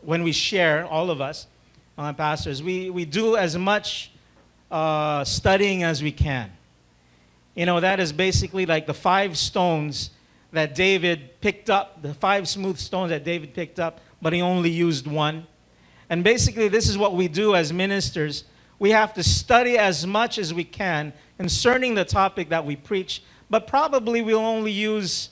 when we share, all of us, my pastors, we, we do as much uh, studying as we can. You know, that is basically like the five stones that David picked up, the five smooth stones that David picked up, but he only used one. And basically, this is what we do as ministers. We have to study as much as we can concerning the topic that we preach, but probably we'll only use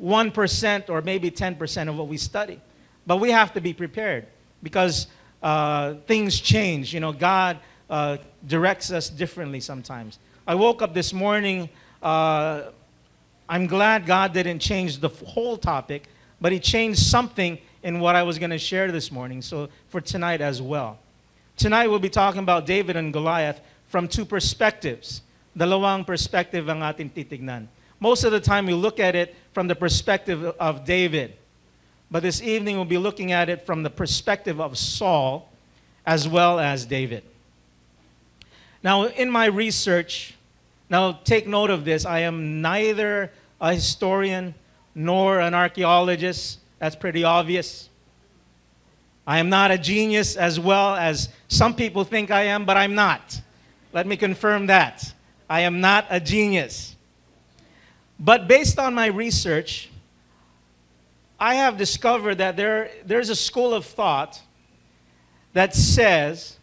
1% or maybe 10% of what we study. But we have to be prepared because uh, things change. You know, God uh, directs us differently sometimes. I woke up this morning. Uh, I'm glad God didn't change the whole topic, but He changed something in what I was going to share this morning. So for tonight as well. Tonight we'll be talking about David and Goliath from two perspectives. Dalawang perspective ang ating titignan. Most of the time we look at it from the perspective of David. But this evening we'll be looking at it from the perspective of Saul as well as David. Now, in my research, now take note of this. I am neither a historian nor an archaeologist. That's pretty obvious. I am not a genius as well as some people think I am, but I'm not. Let me confirm that. I am not a genius. But based on my research, I have discovered that there, there's a school of thought that says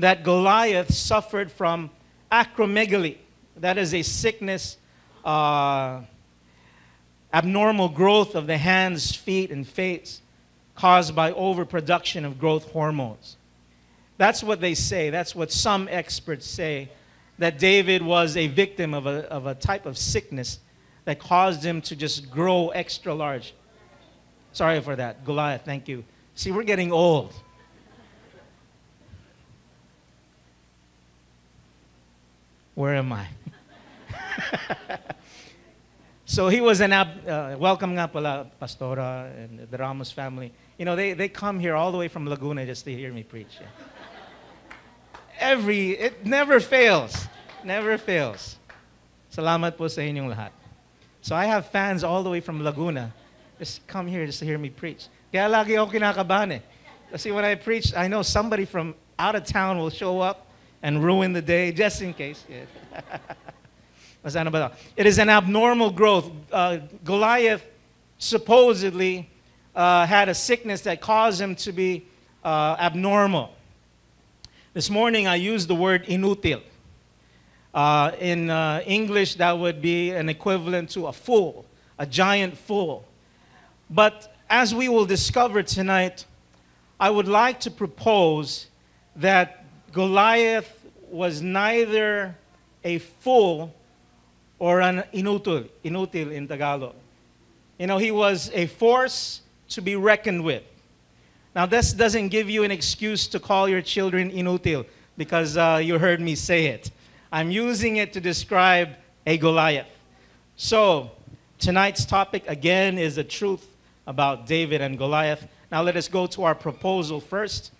that Goliath suffered from acromegaly. That is a sickness, uh, abnormal growth of the hands, feet, and face caused by overproduction of growth hormones. That's what they say. That's what some experts say that David was a victim of a, of a type of sickness that caused him to just grow extra large. Sorry for that. Goliath, thank you. See, we're getting old. Where am I? so he was an ab- uh, welcome nga pala, Pastora and the Ramos family. You know, they, they come here all the way from Laguna just to hear me preach. yeah. Every, it never fails. Never fails. Salamat po sa inyong lahat. So I have fans all the way from Laguna. Just come here just to hear me preach. Kaya lagi ako kinakabahan eh. Kasi when I preach, I know somebody from out of town will show up and ruin the day just in case. It is an abnormal growth. Uh, Goliath supposedly uh, had a sickness that caused him to be uh, abnormal. This morning I used the word inutil. Uh, in uh, English, that would be an equivalent to a fool, a giant fool. But as we will discover tonight, I would like to propose that Goliath was neither a fool or an inutil, inutil in Tagalog. You know, he was a force to be reckoned with. Now, this doesn't give you an excuse to call your children inutil because uh, you heard me say it. I'm using it to describe a Goliath. So, tonight's topic again is the truth about David and Goliath. Now, let us go to our proposal first.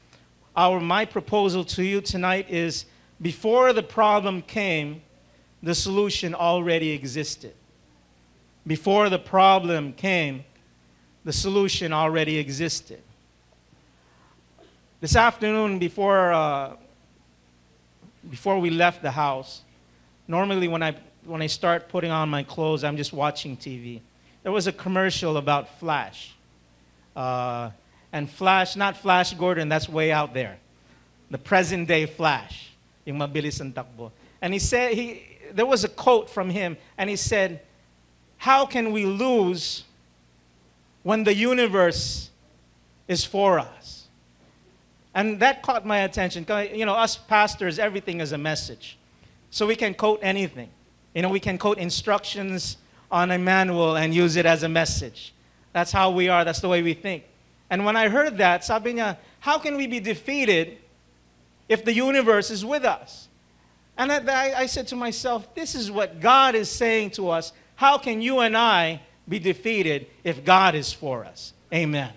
Our, my proposal to you tonight is before the problem came, the solution already existed. Before the problem came, the solution already existed. This afternoon, before, uh, before we left the house, normally when I, when I start putting on my clothes, I'm just watching TV. There was a commercial about Flash. Uh, and Flash, not Flash Gordon, that's way out there. The present day Flash, yung mabilis ang takbo. And he said, he, there was a quote from him, and he said, How can we lose when the universe is for us? And that caught my attention. You know, us pastors, everything is a message. So we can quote anything. You know, we can quote instructions on a manual and use it as a message. That's how we are. That's the way we think. And when I heard that, sabi niya, how can we be defeated if the universe is with us? And I, I, said to myself, this is what God is saying to us. How can you and I be defeated if God is for us? Amen.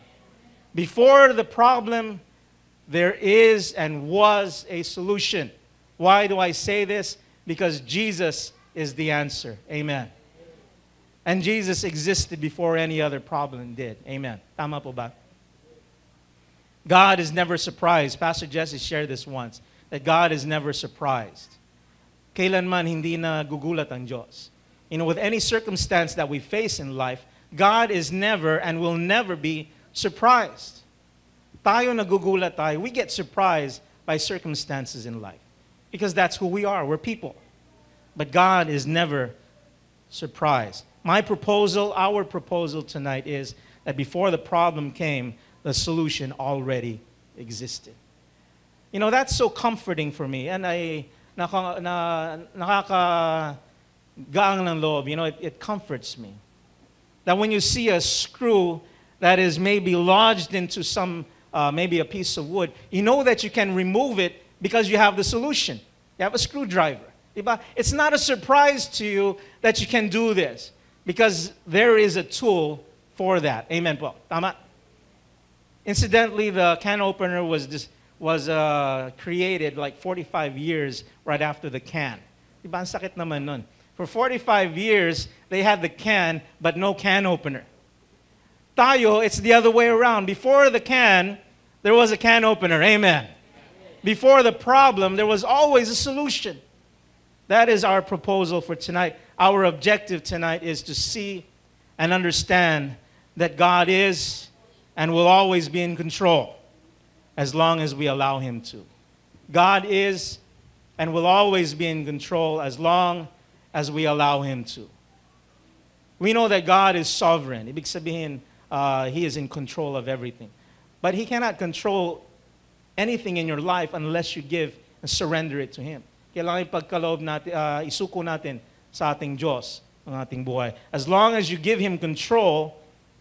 Before the problem, there is and was a solution. Why do I say this? Because Jesus is the answer. Amen. And Jesus existed before any other problem did. Amen. Tama po ba? God is never surprised. Pastor Jesse shared this once that God is never surprised. Kailanman hindi na gugulat ang Diyos. You know, with any circumstance that we face in life, God is never and will never be surprised. Tayo nagugulat tayo. We get surprised by circumstances in life because that's who we are. We're people. But God is never surprised. My proposal, our proposal tonight is that before the problem came, the solution already existed. You know, that's so comforting for me. And I, na, nakaka gaang ng loob, you know, it, it comforts me. That when you see a screw that is maybe lodged into some, uh, maybe a piece of wood, you know that you can remove it because you have the solution. You have a screwdriver. It's not a surprise to you that you can do this because there is a tool for that. Amen po. Tama? Incidentally, the can opener was, dis- was uh, created like 45 years right after the can. Sakit naman nun. For 45 years, they had the can, but no can opener. Tayo, it's the other way around. Before the can, there was a can opener. Amen. Before the problem, there was always a solution. That is our proposal for tonight. Our objective tonight is to see and understand that God is and will always be in control as long as we allow Him to. God is and will always be in control as long as we allow Him to. We know that God is sovereign. Ibig sabihin, uh, He is in control of everything. But He cannot control anything in your life unless you give and surrender it to Him. Kailangan ipagkaloob natin, uh, isuko natin sa ating Diyos ang ating buhay. As long as you give Him control,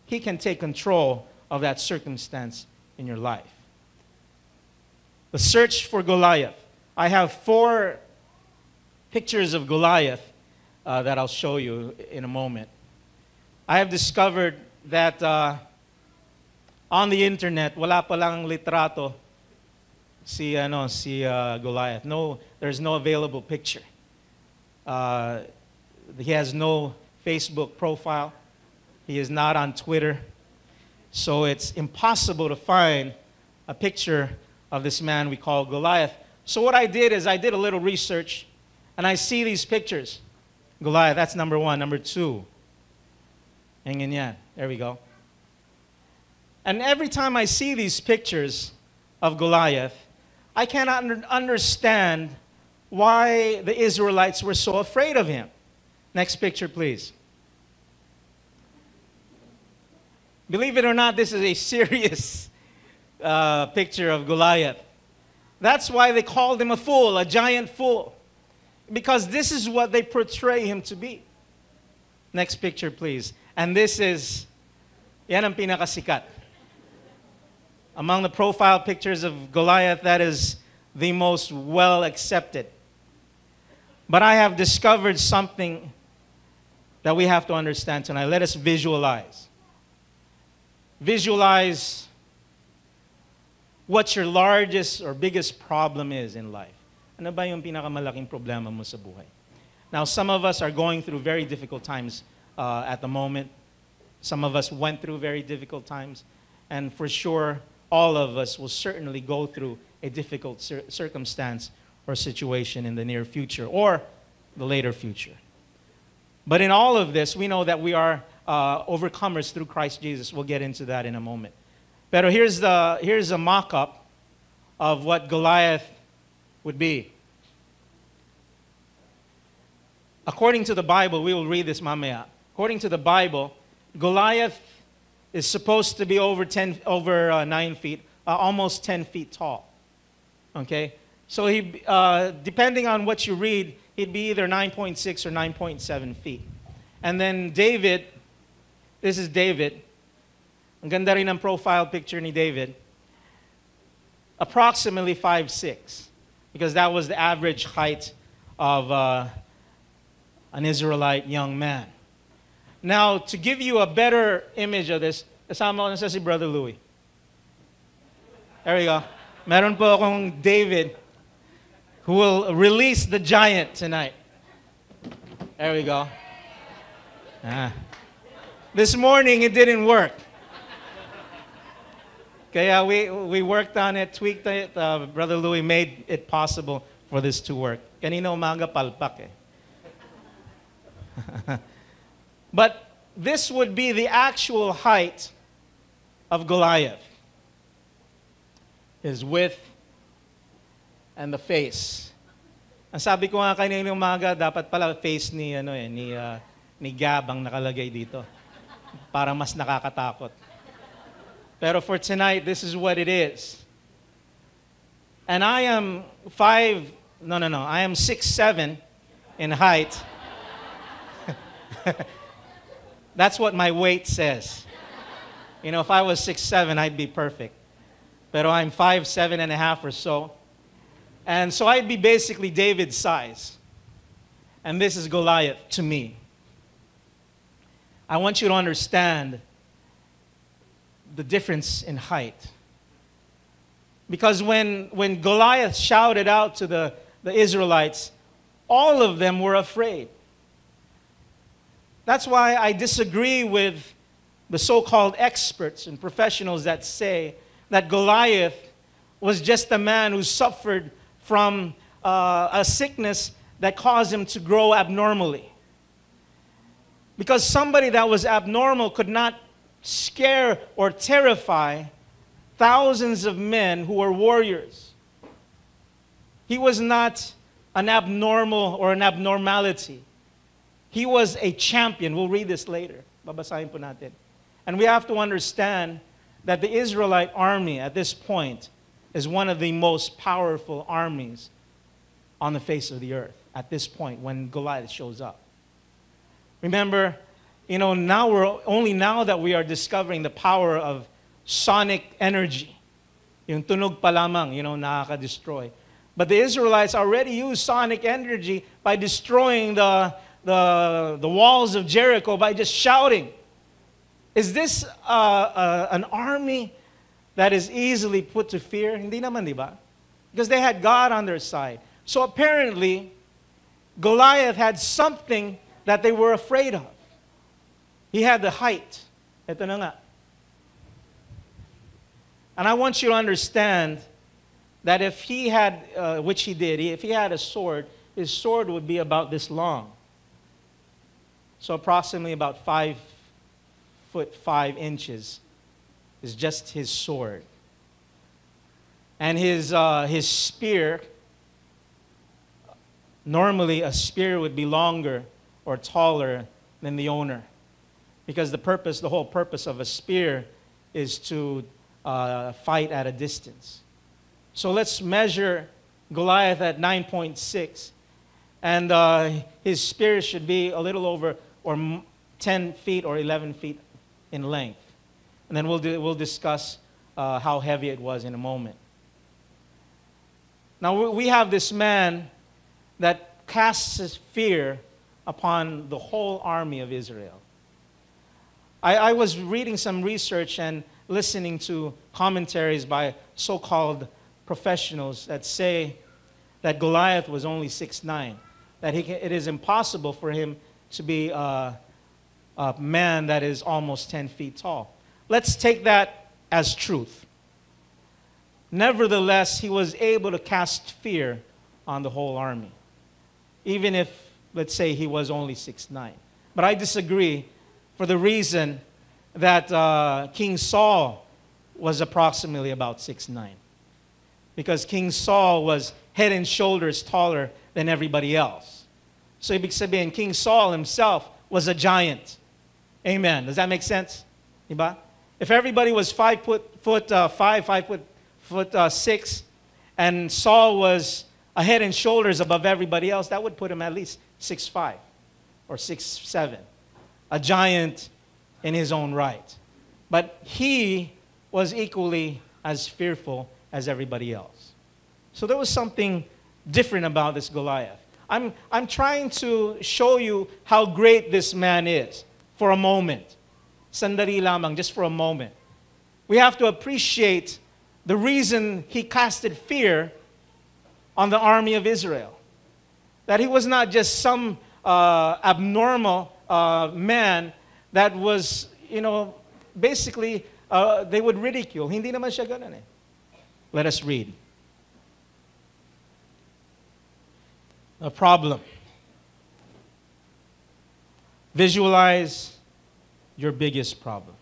He can take control of that circumstance in your life. The search for Goliath. I have four pictures of Goliath uh, that I'll show you in a moment. I have discovered that uh, on the internet, wala palang litrato si, ano, si uh, Goliath. No, there's no available picture. Uh, he has no Facebook profile. He is not on Twitter. So it's impossible to find a picture of this man we call Goliath. So what I did is I did a little research and I see these pictures. Goliath, that's number one. Number two, hangin yan. There we go. And every time I see these pictures of Goliath, I cannot under- understand why the Israelites were so afraid of him. Next picture, please. Believe it or not, this is a serious uh, picture of Goliath. That's why they called him a fool, a giant fool, because this is what they portray him to be. Next picture, please. And this is, yan ang pinakasikat. Among the profile pictures of Goliath, that is the most well accepted. But I have discovered something that we have to understand tonight. Let us visualize. Visualize what your largest or biggest problem is in life. Ano ba yung pinakamalaking problema mo sa buhay? Now, some of us are going through very difficult times uh, at the moment. Some of us went through very difficult times. And for sure, all of us will certainly go through a difficult cir- circumstance or situation in the near future or the later future. But in all of this, we know that we are uh, overcomers through Christ Jesus. We'll get into that in a moment. But here's, the, here's a mock up of what Goliath would be. According to the Bible, we will read this mamaya. According to the Bible, Goliath is supposed to be over, 10, over uh, 9 feet, uh, almost 10 feet tall. Okay? So, he, uh, depending on what you read, he'd be either 9.6 or 9.7 feet. And then David, this is David. Ang ganda rin ang profile picture ni David. Approximately 5'6", because that was the average height of uh, an Israelite young man. Now, to give you a better image of this, kasama ko na si Brother Louis. There we go. Meron po akong David who will release the giant tonight. There we go. Ah. This morning it didn't work. Kaya we, we worked on it, tweaked it. Uh, Brother Louis made it possible for this to work. Kanina umaga palpak eh. but this would be the actual height of Goliath. His width and the face. Ang sabi ko nga kanina umaga, dapat pala face ni, ano eh, ni, uh, ni Gab ang nakalagay dito. Para mas nakakatakot. Pero for tonight, this is what it is. And I am five, no, no, no, I am six, seven in height. That's what my weight says. You know, if I was six, seven, I'd be perfect. Pero I'm five, seven and a half or so. And so I'd be basically David's size. And this is Goliath to me. I want you to understand the difference in height. Because when, when Goliath shouted out to the, the Israelites, all of them were afraid. That's why I disagree with the so called experts and professionals that say that Goliath was just a man who suffered from uh, a sickness that caused him to grow abnormally. Because somebody that was abnormal could not scare or terrify thousands of men who were warriors. He was not an abnormal or an abnormality. He was a champion. We'll read this later. Babasahin po natin. And we have to understand that the Israelite army at this point is one of the most powerful armies on the face of the earth at this point when Goliath shows up. Remember, you know, now we're only now that we are discovering the power of sonic energy. Yung tunog pa lamang, you know, nakaka-destroy. But the Israelites already used sonic energy by destroying the, the, the walls of Jericho by just shouting. Is this uh, uh, an army that is easily put to fear? Hindi naman, di ba? Because they had God on their side. So apparently, Goliath had something that they were afraid of. He had the height. Ito na nga. And I want you to understand that if he had, uh, which he did, if he had a sword, his sword would be about this long. So approximately about five foot five inches is just his sword. And his, uh, his spear, normally a spear would be longer or taller than the owner. Because the purpose, the whole purpose of a spear is to uh, fight at a distance. So let's measure Goliath at 9.6. And uh, his spear should be a little over or 10 feet or 11 feet in length. And then we'll, do, we'll discuss uh, how heavy it was in a moment. Now, we- have this man that casts fear upon the whole army of Israel. I, I was reading some research and listening to commentaries by so called professionals that say that Goliath was only 6'9, that he it is impossible for him to be a, a man that is almost 10 feet tall. Let's take that as truth. Nevertheless, he was able to cast fear on the whole army, even if, let's say, he was only 6'9. But I disagree for the reason that uh, King Saul was approximately about 6'9. Because King Saul was head and shoulders taller than everybody else. So ibig sabihin, King Saul himself was a giant. Amen. Does that make sense? If everybody was five foot, foot uh, five, five foot, foot uh, six, and Saul was a head and shoulders above everybody else, that would put him at least six five or six seven. A giant in his own right. But he was equally as fearful as everybody else. So there was something different about this Goliath. I'm, I'm trying to show you how great this man is for a moment. Sandali lamang, just for a moment. We have to appreciate the reason he casted fear on the army of Israel. That he was not just some uh, abnormal uh, man that was, you know, basically uh, they would ridicule. Hindi naman siya ganun eh. Let us read. A problem. Visualize your biggest problem.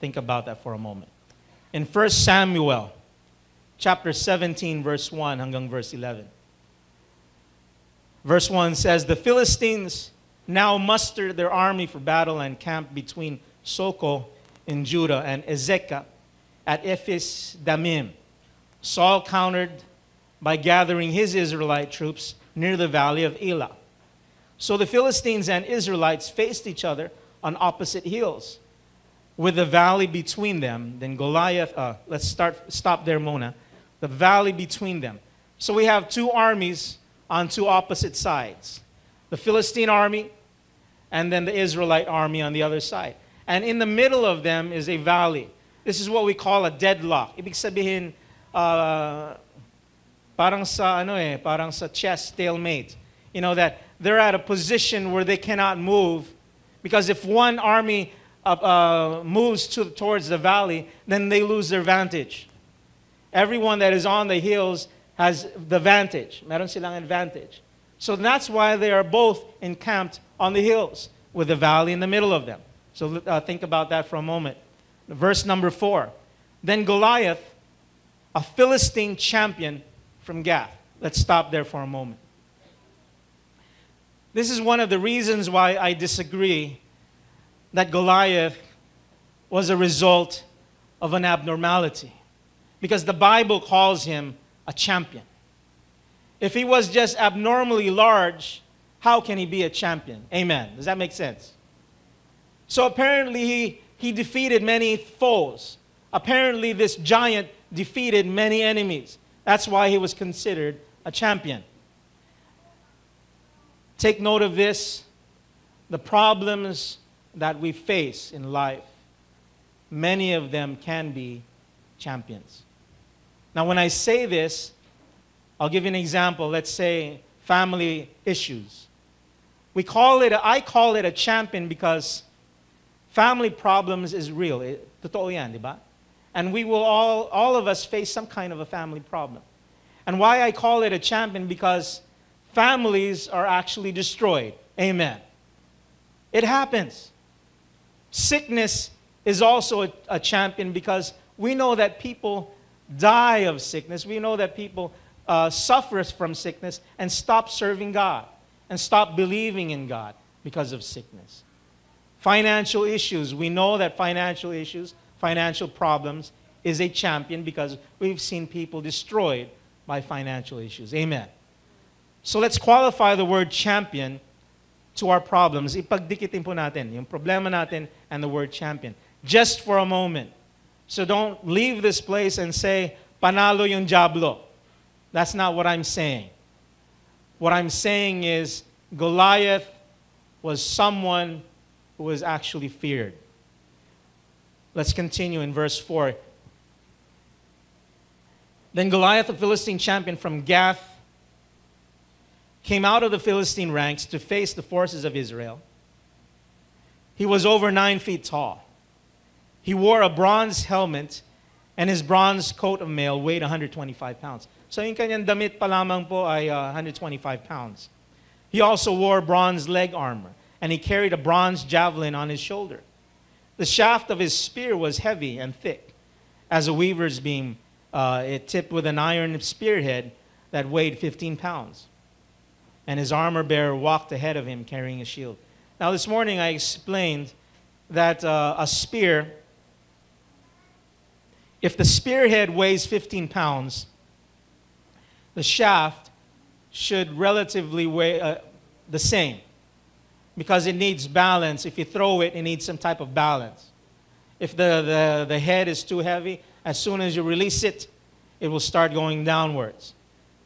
Think about that for a moment. In 1 Samuel chapter 17 verse 1 hanggang verse 11. Verse 1 says, The Philistines now mustered their army for battle and camped between Socoh in Judah and Azekah at Ephes Dammim. Saul countered by gathering his Israelite troops near the valley of Elah. So the Philistines and Israelites faced each other on opposite hills, with the valley between them. Then Goliath, uh, let's start, stop there, Mona. The valley between them. So we have two armies on two opposite sides the Philistine army and then the Israelite army on the other side. And in the middle of them is a valley. This is what we call a deadlock. Ibig sabihin, uh, parang sa ano eh, parang sa chess stalemate. You know that they're at a position where they cannot move because if one army uh, uh, moves to, towards the valley, then they lose their vantage. Everyone that is on the hills has the vantage. Meron silang advantage. So that's why they are both encamped on the hills with the valley in the middle of them. So uh, think about that for a moment. Verse number four. Then Goliath, a Philistine champion from Gath. Let's stop there for a moment. This is one of the reasons why I disagree that Goliath was a result of an abnormality. Because the Bible calls him a champion. If he was just abnormally large, how can he be a champion? Amen. Does that make sense? So apparently he, he defeated many foes. Apparently this giant defeated many enemies. That's why he was considered a a champion. Take note of this the problems that we face in life, many of them can be champions. Now, when I say this, I'll give you an example. Let's say family issues. We call it, I call it a champion because family problems is real. Eh, di ba? And we will all, all of us face some kind of a family problem. And why I call it a champion because families are actually destroyed. Amen. It happens. Sickness is also a, a champion because we know that people die of sickness. We know that people uh, suffer from sickness and stop serving God and stop believing in God because of sickness. Financial issues. We know that financial issues, financial problems, is a champion because we've seen people destroyed by financial issues. Amen. So let's qualify the word champion to our problems. Ipagdikitin po natin yung problema natin and the word champion. Just for a moment. So don't leave this place and say, panalo yung diablo. That's not what I'm saying. What I'm saying is Goliath was someone who was actually feared. Let's continue in verse 4. Then Goliath, a Philistine champion from Gath, came out of the Philistine ranks to face the forces of Israel. He was over nine feet tall. He wore a bronze helmet, and his bronze coat of mail weighed 125 pounds. So yung kanyang damit pa lamang po ay uh, 125 pounds. He also wore bronze leg armor, and he carried a bronze javelin on his shoulder. The shaft of his spear was heavy and thick, as a weaver's beam. Uh, it tipped with an iron spearhead that weighed 15 pounds. And his armor bearer walked ahead of him carrying a shield. Now, this morning I explained that uh, a spear, if the spearhead weighs 15 pounds, the shaft should relatively weigh uh, the same because it needs balance. If you throw it, it needs some type of balance. If the, the, the head is too heavy, as soon as you release it, it will start going downwards.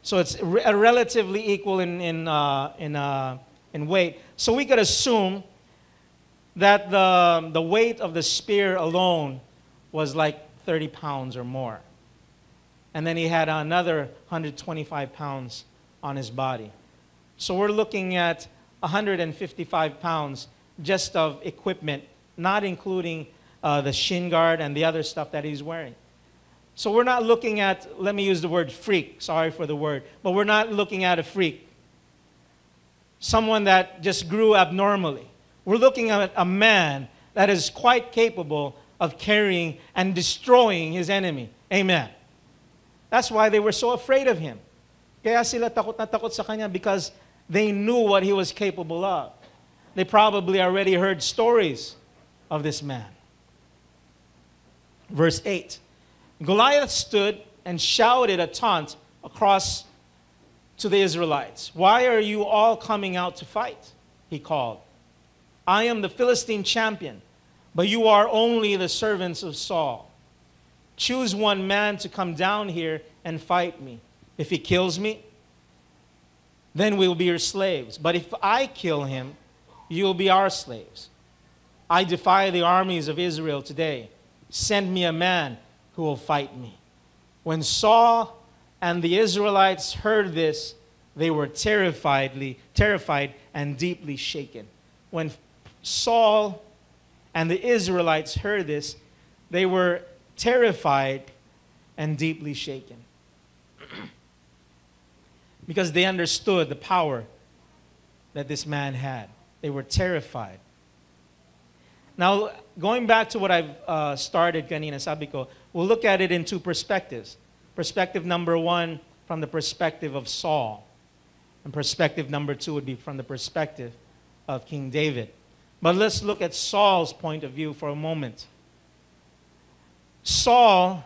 So it's re- relatively equal in, in, uh, in, uh, in weight. So we could assume that the, the weight of the spear alone was like 30 pounds or more. And then he had another 125 pounds on his body. So we're looking at 155 pounds just of equipment, not including uh, the shin guard and the other stuff that he's wearing. So we're not looking at, let me use the word freak, sorry for the word, but we're not looking at a freak. Someone that just grew abnormally. We're looking at a man that is quite capable of carrying and destroying his enemy. Amen. That's why they were so afraid of him. Kaya sila takot na takot sa kanya because they knew what he was capable of. They probably already heard stories of this man. Verse 8 Goliath stood and shouted a taunt across to the Israelites. Why are you all coming out to fight? He called. I am the Philistine champion, but you are only the servants of Saul. Choose one man to come down here and fight me. If he kills me, then we will be your slaves. But if I kill him, you will be our slaves. I defy the armies of Israel today. Send me a man who will fight me. When Saul and the Israelites heard this, they were terrifiedly, terrified and deeply shaken. When Saul and the Israelites heard this, they were terrified and deeply shaken. because they understood the power that this man had. They were terrified. Now, going back to what I've uh, started kanina, sabi ko, we'll look at it in two perspectives. Perspective number one, from the perspective of Saul. And perspective number two would be from the perspective of King David. But let's look at Saul's point of view for a moment. Saul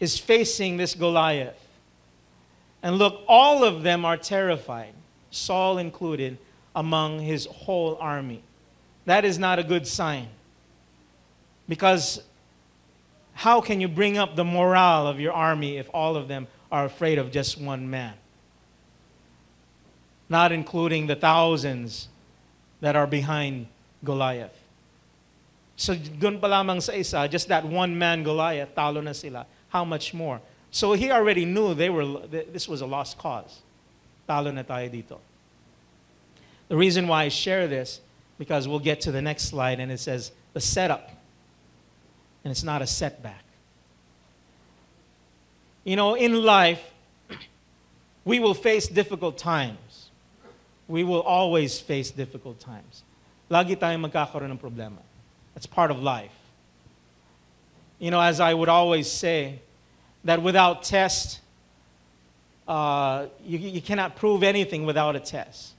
is facing this Goliath. And look, all of them are terrified, Saul included, among his whole army. That is not a good sign. Because how can you bring up the morale of your army if all of them are afraid of just one man, not including the thousands that are behind Goliath. So dun pa lamang sa isa, just that one man Goliath, talo na sila. How much more? So he already knew they were, this was a lost cause. Talo na tayo dito. The reason why I share this, because we'll get to the next slide and it says the setup. And it's not a setback. You know, in life, we will face difficult times. We will always face difficult times. Lagi tayong magkakaroon ng problema. That's part of life. You know, as I would always say, that without test, uh, you, you cannot prove anything without a test.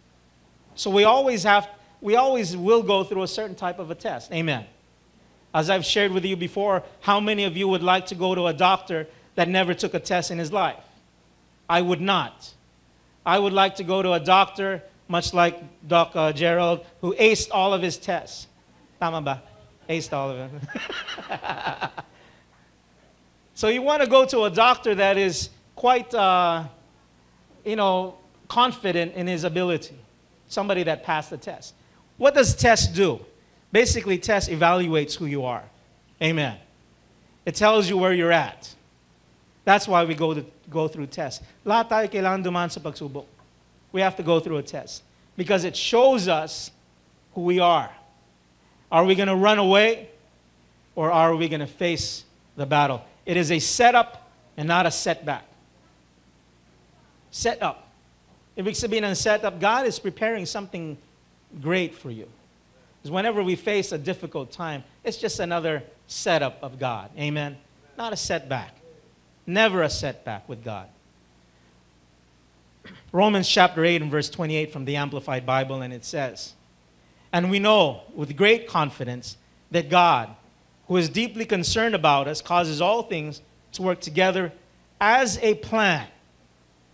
So we always have, we always will go through a certain type of a test. Amen. As I've shared with you before, how many of you would like to go to a doctor that never took a test in his life? I would not. I would like to go to a doctor, much like Doc uh, Gerald, who aced all of his tests. Tama ba? Aced all of them. so you want to go to a doctor that is quite, uh, you know, confident in his ability. Somebody that passed the test. What does test do? Basically, test evaluates who you are. Amen. It tells you where you're at. That's why we go, to, go through tests. Lahat tayo kailangan dumaan sa pagsubok. We have to go through a test because it shows us who we are. Are we going to run away or are we going to face the battle? It is a setup and not a setback. Set up. Ibig sabihin ng setup, God is preparing something great for you. Because whenever we face a difficult time, it's just another setup of God. Amen? Not a setback. Never a setback with God. Romans chapter 8 and verse 28 from the Amplified Bible, and it says, And we know with great confidence that God, who is deeply concerned about us, causes all things to work together as a plan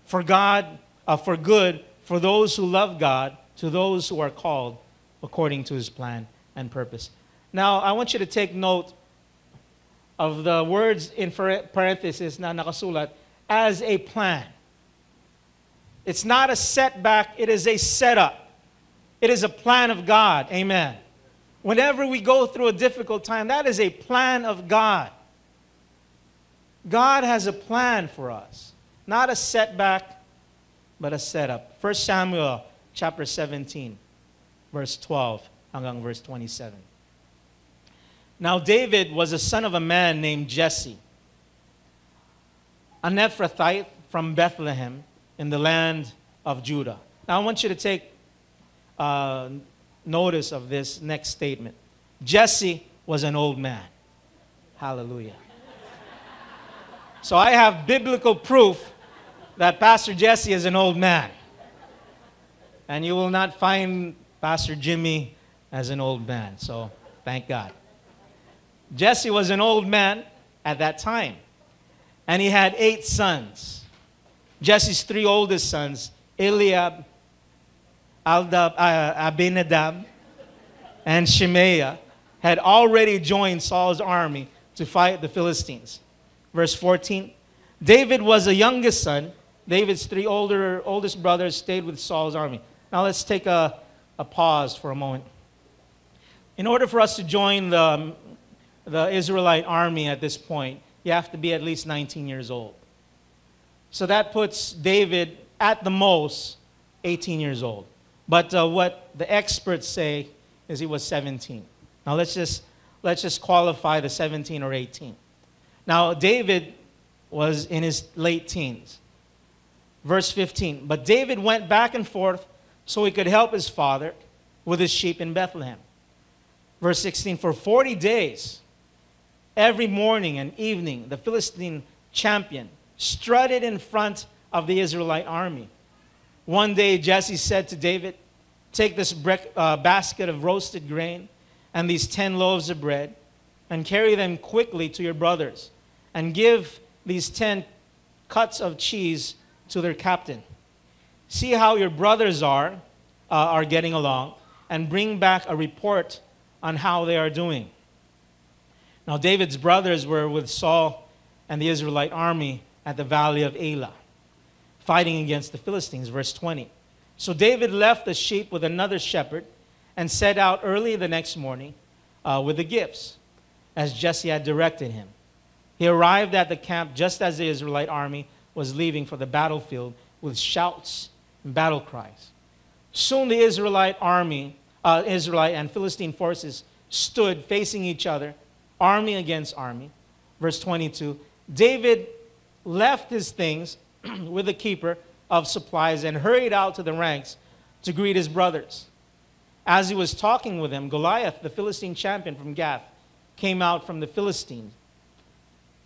for God, uh, for good, for those who love God, to those who are called according to his plan and purpose. Now, I want you to take note of the words in par- parenthesis na nakasulat as a plan. It's not a setback, it is a setup. It is a plan of God. Amen. Whenever we go through a difficult time, that is a plan of God. God has a plan for us, not a setback, but a setup. 1 Samuel chapter 17, verse 12 hanggang verse 27. Now, David was a son of a man named Jesse, an Ephrathite from Bethlehem in the land of Judah. Now, I want you to take uh, notice of this next statement. Jesse was an old man. Hallelujah. So, I have biblical proof that Pastor Jesse is an old man. And you will not find Pastor Jimmy as an old man. So, thank God. Jesse was an old man at that time, and he had eight sons. Jesse's three oldest sons, Eliab, Aldab, uh, Abinadab, and Shemaiah, had already joined Saul's army to fight the Philistines. Verse 14 David was the youngest son. David's three older, oldest brothers stayed with Saul's army. Now let's take a, a pause for a moment. In order for us to join the the Israelite army at this point, you have to be at least 19 years old. So that puts David at the most 18 years old. But uh, what the experts say is he was 17. Now let's just, let's just qualify the 17 or 18. Now, David was in his late teens. Verse 15. But David went back and forth so he could help his father with his sheep in Bethlehem. Verse 16. For 40 days, Every morning and evening, the Philistine champion strutted in front of the Israelite army. One day, Jesse said to David, Take this bre- uh, basket of roasted grain and these 10 loaves of bread and carry them quickly to your brothers and give these 10 cuts of cheese to their captain. See how your brothers are, uh, are getting along and bring back a report on how they are doing. Now, David's brothers were with Saul and the Israelite army at the valley of Elah, fighting against the Philistines. Verse 20. So David left the sheep with another shepherd and set out early the next morning uh, with the gifts, as Jesse had directed him. He arrived at the camp just as the Israelite army was leaving for the battlefield with shouts and battle cries. Soon the Israelite army, uh, Israelite and Philistine forces stood facing each other, army against army. Verse 22 David left his things with the keeper of supplies and hurried out to the ranks to greet his brothers. As he was talking with them, Goliath, the Philistine champion from Gath, came out from the Philistines.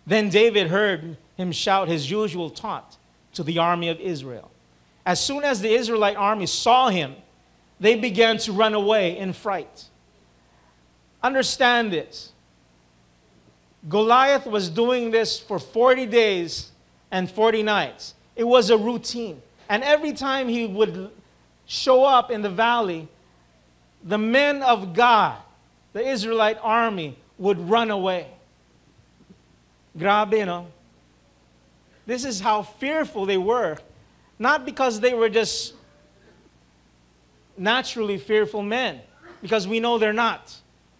Then David heard him shout his usual taunt to the army of Israel. As soon as the Israelite army saw him, they began to run away in fright. Understand this. Goliath was doing this for 40 days and 40 nights. It was a routine. And every time he would show up in the valley, the men of God, the Israelite army, would run away. Grabe, no? This is how fearful they were. Not because they were just naturally fearful men, because we know they're not,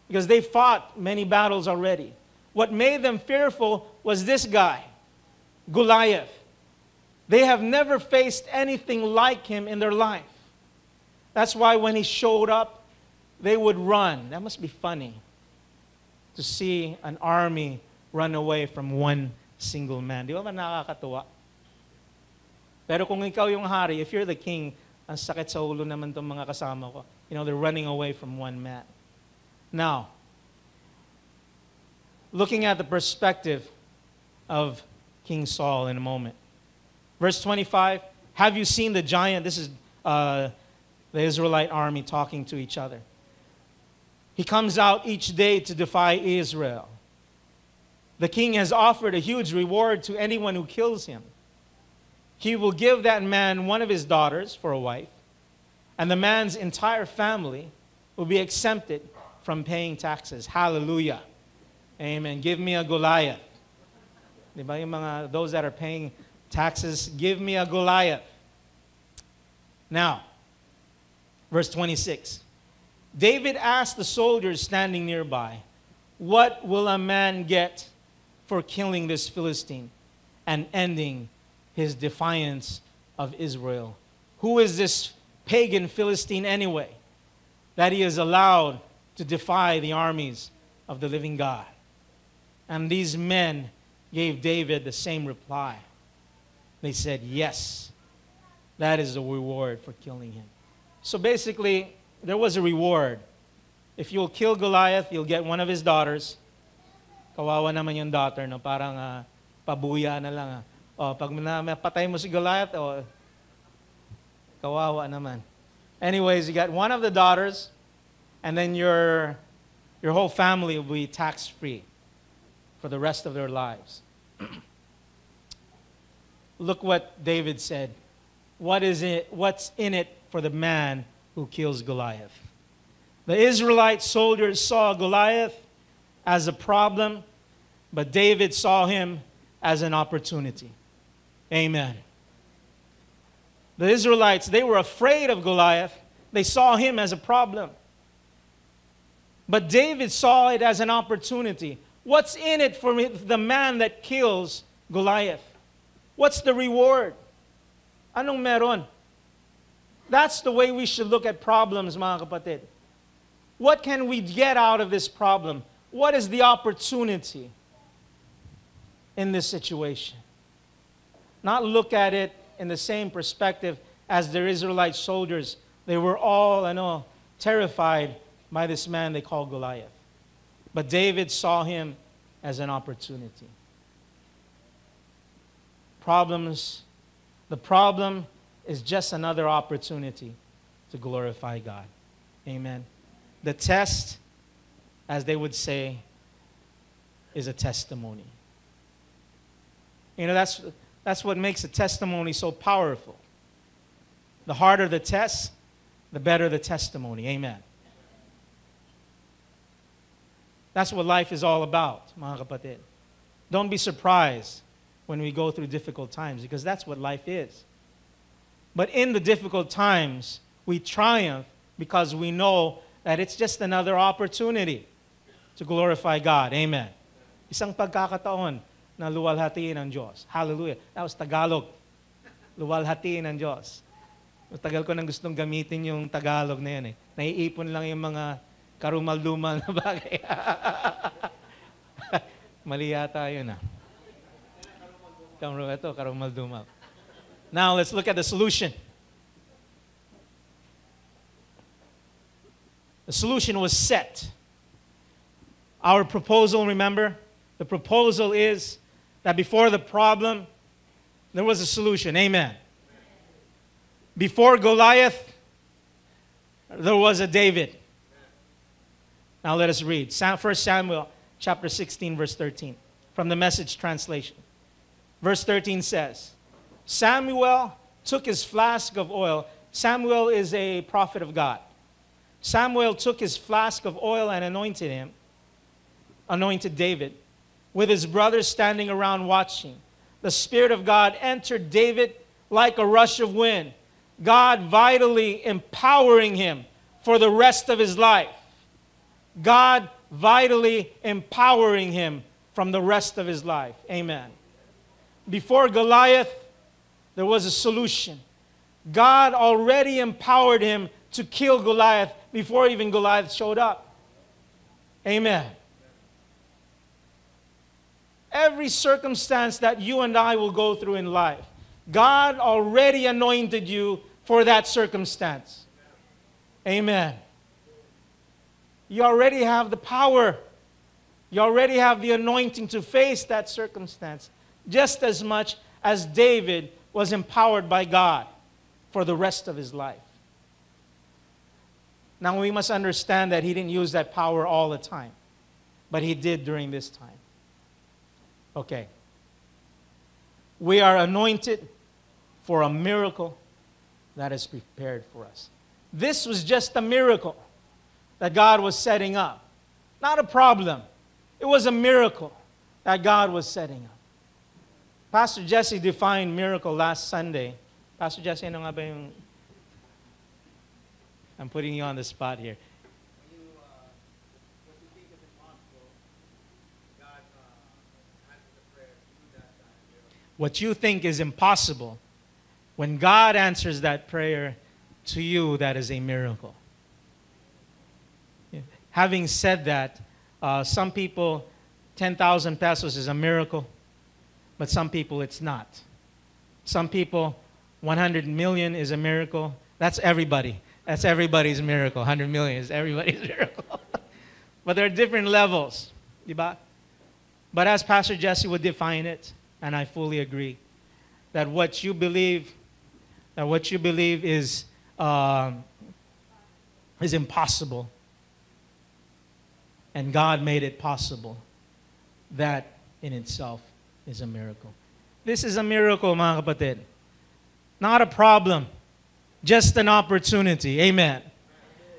because they fought many battles already. What made them fearful was this guy, Goliath. They have never faced anything like him in their life. That's why when he showed up, they would run. That must be funny to see an army run away from one single man. Di ba ba nakakatuwa? Pero kung ikaw yung hari, if you're the king, ang sakit sa ulo naman itong mga kasama ko. You know, they're running away from one man. Now, looking at the perspective of King Saul in a moment. Verse 25 Have you seen the giant? This is uh, the Israelite army talking to each other. He comes out each day to defy Israel. The king has offered a huge reward to anyone who kills him. He will give that man one of his daughters for a wife, and the man's entire family will be exempted from paying taxes. Hallelujah. Amen. Give me a Goliath. Yung mga, those that are paying taxes, give me a Goliath. Now, verse 26. David asked the soldiers standing nearby, What will a man get for killing this Philistine and ending his defiance of Israel? Who is this pagan Philistine anyway that he is allowed to defy the armies of the living God? And these men gave David the same reply. They said, Yes, that is the reward for killing him. So basically, there was a reward. If you'll kill Goliath, you'll get one of his daughters. Kawawa naman yung daughter, no? parang uh, pabuya na lang. ah. O, pag na- patay mo si Goliath, o, kawawa naman. Anyways, you got one of the daughters, and then your, your whole family will be tax free for the rest of their lives. Look what David said. What is it? What's in it for the man who kills Goliath? The Israelite soldiers saw Goliath as a problem, but David saw him as an opportunity. Amen. The Israelites, they were afraid of Goliath. They saw him as a problem. But David saw it as an opportunity. What's in it for the man that kills Goliath? What's the reward? Anong meron? That's the way we should look at problems, mga kapatid. What can we get out of this problem? What is the opportunity in this situation? Not look at it in the same perspective as the Israelite soldiers. They were all, I know, terrified by this man they call Goliath. But David saw him as an opportunity. Problems, the problem is just another opportunity to glorify God. Amen. The test, as they would say, is a testimony. You know, that's, that's what makes a testimony so powerful. The harder the test, the better the testimony. Amen. That's what life is all about, mga kapatid. Don't be surprised when we go through difficult times because that's what life is. But in the difficult times, we triumph because we know that it's just another opportunity to glorify God. Amen. Isang pagkakataon na luwalhatiin ng Diyos. Hallelujah. That was Tagalog. Luwalhatiin ng Diyos. Matagal ko nang gustong gamitin yung Tagalog na yan eh. Naiipon lang yung mga karumal-dumal na bagay. Mali yata yun ah. Ito, karumal-dumal. Now, let's look at the solution. The solution was set. Our proposal, remember? The proposal is that before the problem, there was a solution. Amen. Before Goliath, there was a David. Now let us read. 1 Samuel chapter 16, verse 13, from the message translation. Verse 13 says, Samuel took his flask of oil. Samuel is a prophet of God. Samuel took his flask of oil and anointed him, anointed David, with his brothers standing around watching. The Spirit of God entered David like a rush of wind, God vitally empowering him for the rest of his life. God vitally empowering him from the rest of his life. Amen. Before Goliath, there was a solution. God already empowered him to kill Goliath before even Goliath showed up. Amen. Every circumstance that you and I will go through in life, God already anointed you for that circumstance. Amen. You already have the power. You already have the anointing to face that circumstance just as much as David was empowered by God for the rest of his life. Now we must understand that he didn't use that power all the time, but he did during this time. Okay. We are anointed for a miracle that is prepared for us. This was just a miracle that God was setting up, not a problem. It was a miracle that God was setting up. Pastor Jesse defined miracle last Sunday. Pastor Jesse, ano nga ba yung... I'm putting you on the spot here. What you think is impossible, when God answers that prayer to you, that is a miracle. Having said that, uh, some people, 10,000 pesos is a miracle, but some people it's not. Some people, 100 million is a miracle. That's everybody. That's everybody's miracle. 100 million is everybody's miracle. but there are different levels. Diba? But as Pastor Jesse would define it, and I fully agree, that what you believe, that what you believe is, um, is impossible, and God made it possible, that in itself is a miracle. This is a miracle, mga kapatid. Not a problem, just an opportunity. Amen.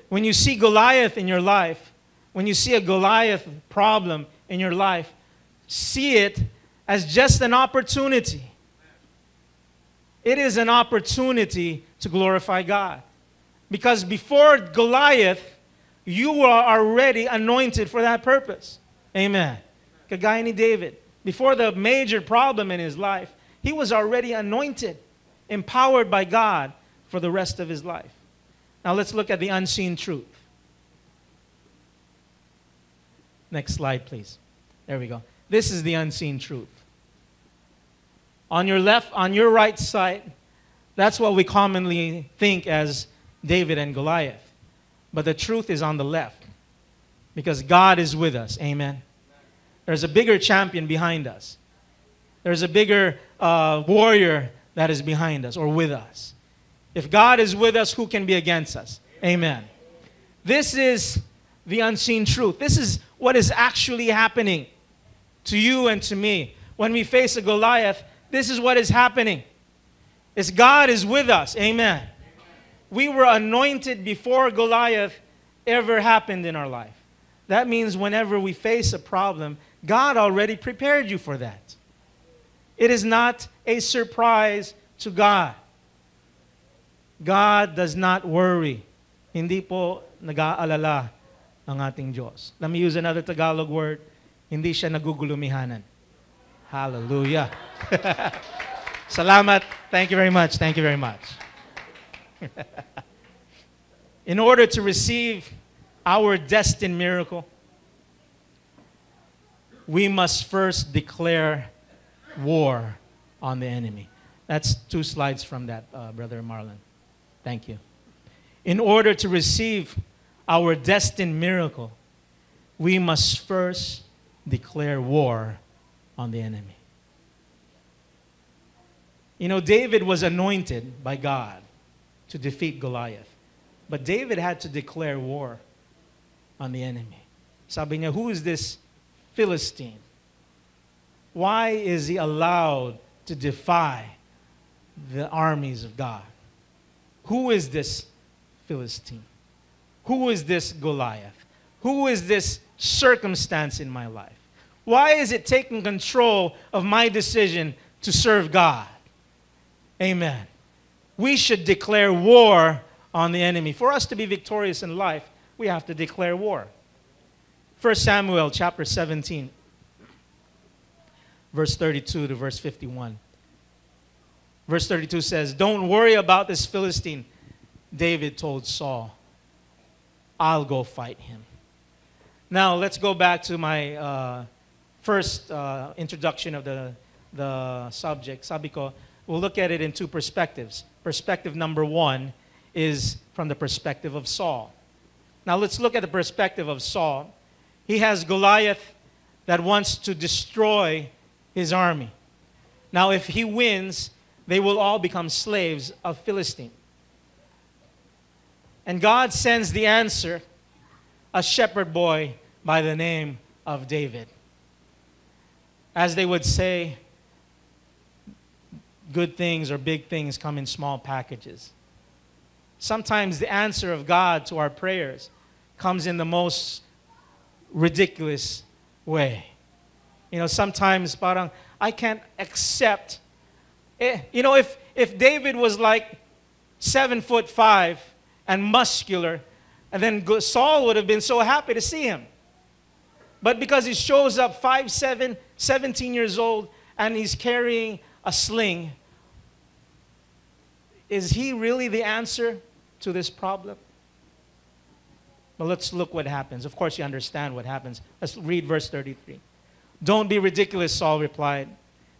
When you see Goliath in your life, when you see a Goliath problem in your life, see it as just an opportunity. It is an opportunity to glorify God. Because before Goliath, you are already anointed for that purpose. Amen. Ni David. Before the major problem in his life, he was already anointed, empowered by God for the rest of his life. Now let's look at the unseen truth. Next slide, please. There we go. This is the unseen truth. On your left, on your right side, that's what we commonly think as David and Goliath. But the truth is on the left because God is with us. Amen. There's a bigger champion behind us, there's a bigger uh, warrior that is behind us or with us. If God is with us, who can be against us? Amen. This is the unseen truth. This is what is actually happening to you and to me. When we face a Goliath, this is what is happening. Is God is with us. Amen. We were anointed before Goliath ever happened in our life. That means whenever we face a problem, God already prepared you for that. It is not a surprise to God. God does not worry. Hindi po nag-aalala ang ating Diyos. Let me use another Tagalog word. Hindi siya nagugulumihanan. Hallelujah. Salamat. Thank you very much. Thank you very much. In order to receive our destined miracle, we must first declare war on the enemy. That's two slides from that, uh, Brother Marlon. Thank you. In order to receive our destined miracle, we must first declare war on the enemy. You know, David was anointed by God to defeat Goliath. But David had to declare war on the enemy. Sabi niya, who is this Philistine? Why is he allowed to defy the armies of God? Who is this Philistine? Who is this Goliath? Who is this circumstance in my life? Why is it taking control of my decision to serve God? Amen. We should declare war on the enemy. For us to be victorious in life, we have to declare war. 1 Samuel chapter 17, verse 32 to verse 51. Verse 32 says, Don't worry about this Philistine. David told Saul, I'll go fight him. Now, let's go back to my uh, first uh, introduction of the, the subject. Sabi ko, we'll look at it in two perspectives. Perspective number one is from the perspective of Saul. Now, let's look at the perspective of Saul. He has Goliath that wants to destroy his army. Now, if he wins, they will all become slaves of Philistine. And God sends the answer a shepherd boy by the name of David. As they would say, good things or big things come in small packages. Sometimes the answer of God to our prayers comes in the most ridiculous way. You know, sometimes parang I can't accept. Eh, you know, if if David was like seven foot five and muscular, and then Saul would have been so happy to see him. But because he shows up 5'7, 17 years old, and he's carrying a sling, is he really the answer to this problem? But let's look what happens. Of course, you understand what happens. Let's read verse 33. Don't be ridiculous, Saul replied.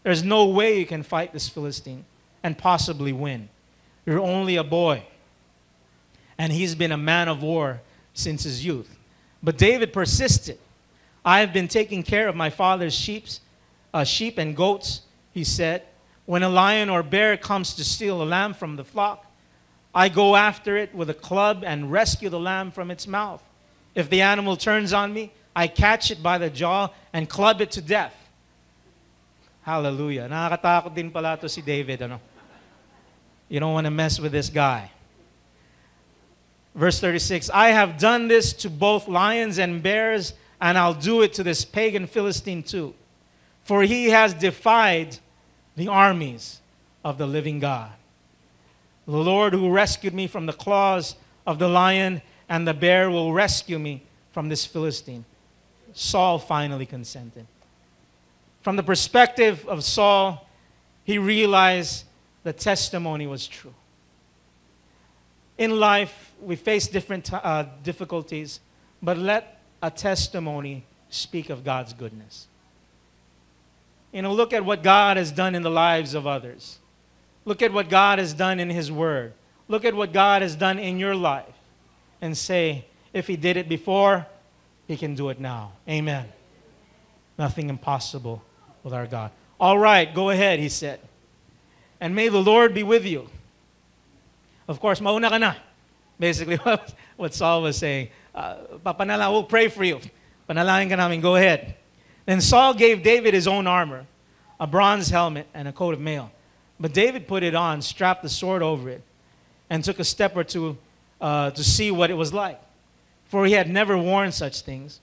There's no way you can fight this Philistine and possibly win. You're only a boy. And he's been a man of war since his youth. But David persisted. I have been taking care of my father's sheep, uh, sheep and goats, he said. When a lion or bear comes to steal a lamb from the flock, I go after it with a club and rescue the lamb from its mouth. If the animal turns on me, I catch it by the jaw and club it to death. Hallelujah. Nakakatakot din pala to si David. Ano? You don't want to mess with this guy. Verse 36 I have done this to both lions and bears, and I'll do it to this pagan Philistine too. For he has defied the armies of the living God. The Lord who rescued me from the claws of the lion and the bear will rescue me from this Philistine. Saul finally consented. From the perspective of Saul, he realized the testimony was true. In life, we face different uh, difficulties, but let a testimony speak of God's goodness. You know, look at what God has done in the lives of others. Look at what God has done in His Word. Look at what God has done in your life. And say, if He did it before, He can do it now. Amen. Nothing impossible with our God. All right, go ahead, He said. And may the Lord be with you. Of course, mauna ka na. Basically, what, Saul was saying. Uh, papanala, we'll pray for you. Panalangin ka namin, go ahead. Then Saul gave David his own armor, a bronze helmet, and a coat of mail. But David put it on, strapped the sword over it, and took a step or two uh, to see what it was like. For he had never worn such things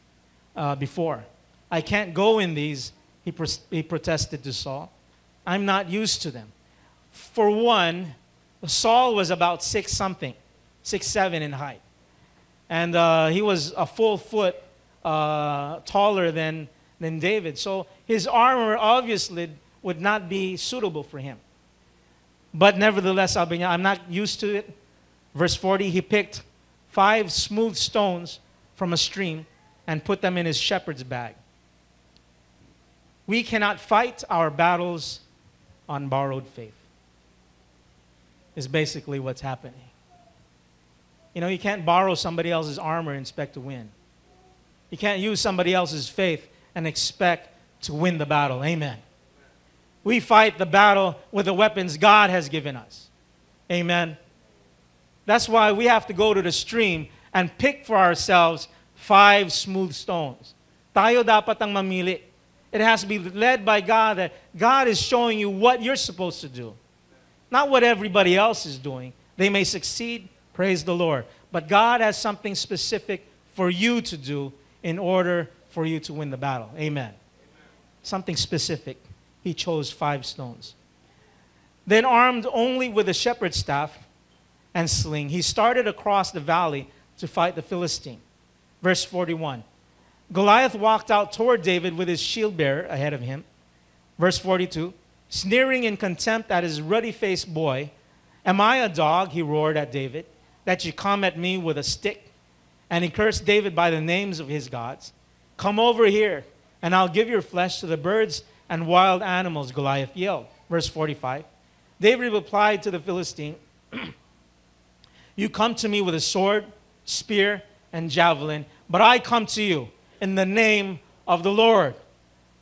uh, before. I can't go in these, he, pros- he protested to Saul. I'm not used to them. For one, Saul was about six something, six seven in height. And uh, he was a full foot uh, taller than, than David. So his armor obviously would not be suitable for him. But nevertheless, I'm not used to it. Verse 40, he picked five smooth stones from a stream and put them in his shepherd's bag. We cannot fight our battles on borrowed faith, is basically what's happening. You know, you can't borrow somebody else's armor and expect to win. You can't use somebody else's faith and expect to win the battle. Amen. We fight the battle with the weapons God has given us. Amen. That's why we have to go to the stream and pick for ourselves five smooth stones. Tayo dapat ang mamili. It has to be led by God that God is showing you what you're supposed to do. Not what everybody else is doing. They may succeed, praise the Lord. But God has something specific for you to do in order for you to win the battle. Amen. Something specific. He chose five stones. Then, armed only with a shepherd's staff and sling, he started across the valley to fight the Philistine. Verse 41. Goliath walked out toward David with his shield bearer ahead of him. Verse 42. Sneering in contempt at his ruddy faced boy, Am I a dog, he roared at David, that you come at me with a stick? And he cursed David by the names of his gods. Come over here, and I'll give your flesh to the birds and wild animals, Goliath yelled. Verse 45. David replied to the Philistine, You come to me with a sword, spear, and javelin, but I come to you in the name of the Lord.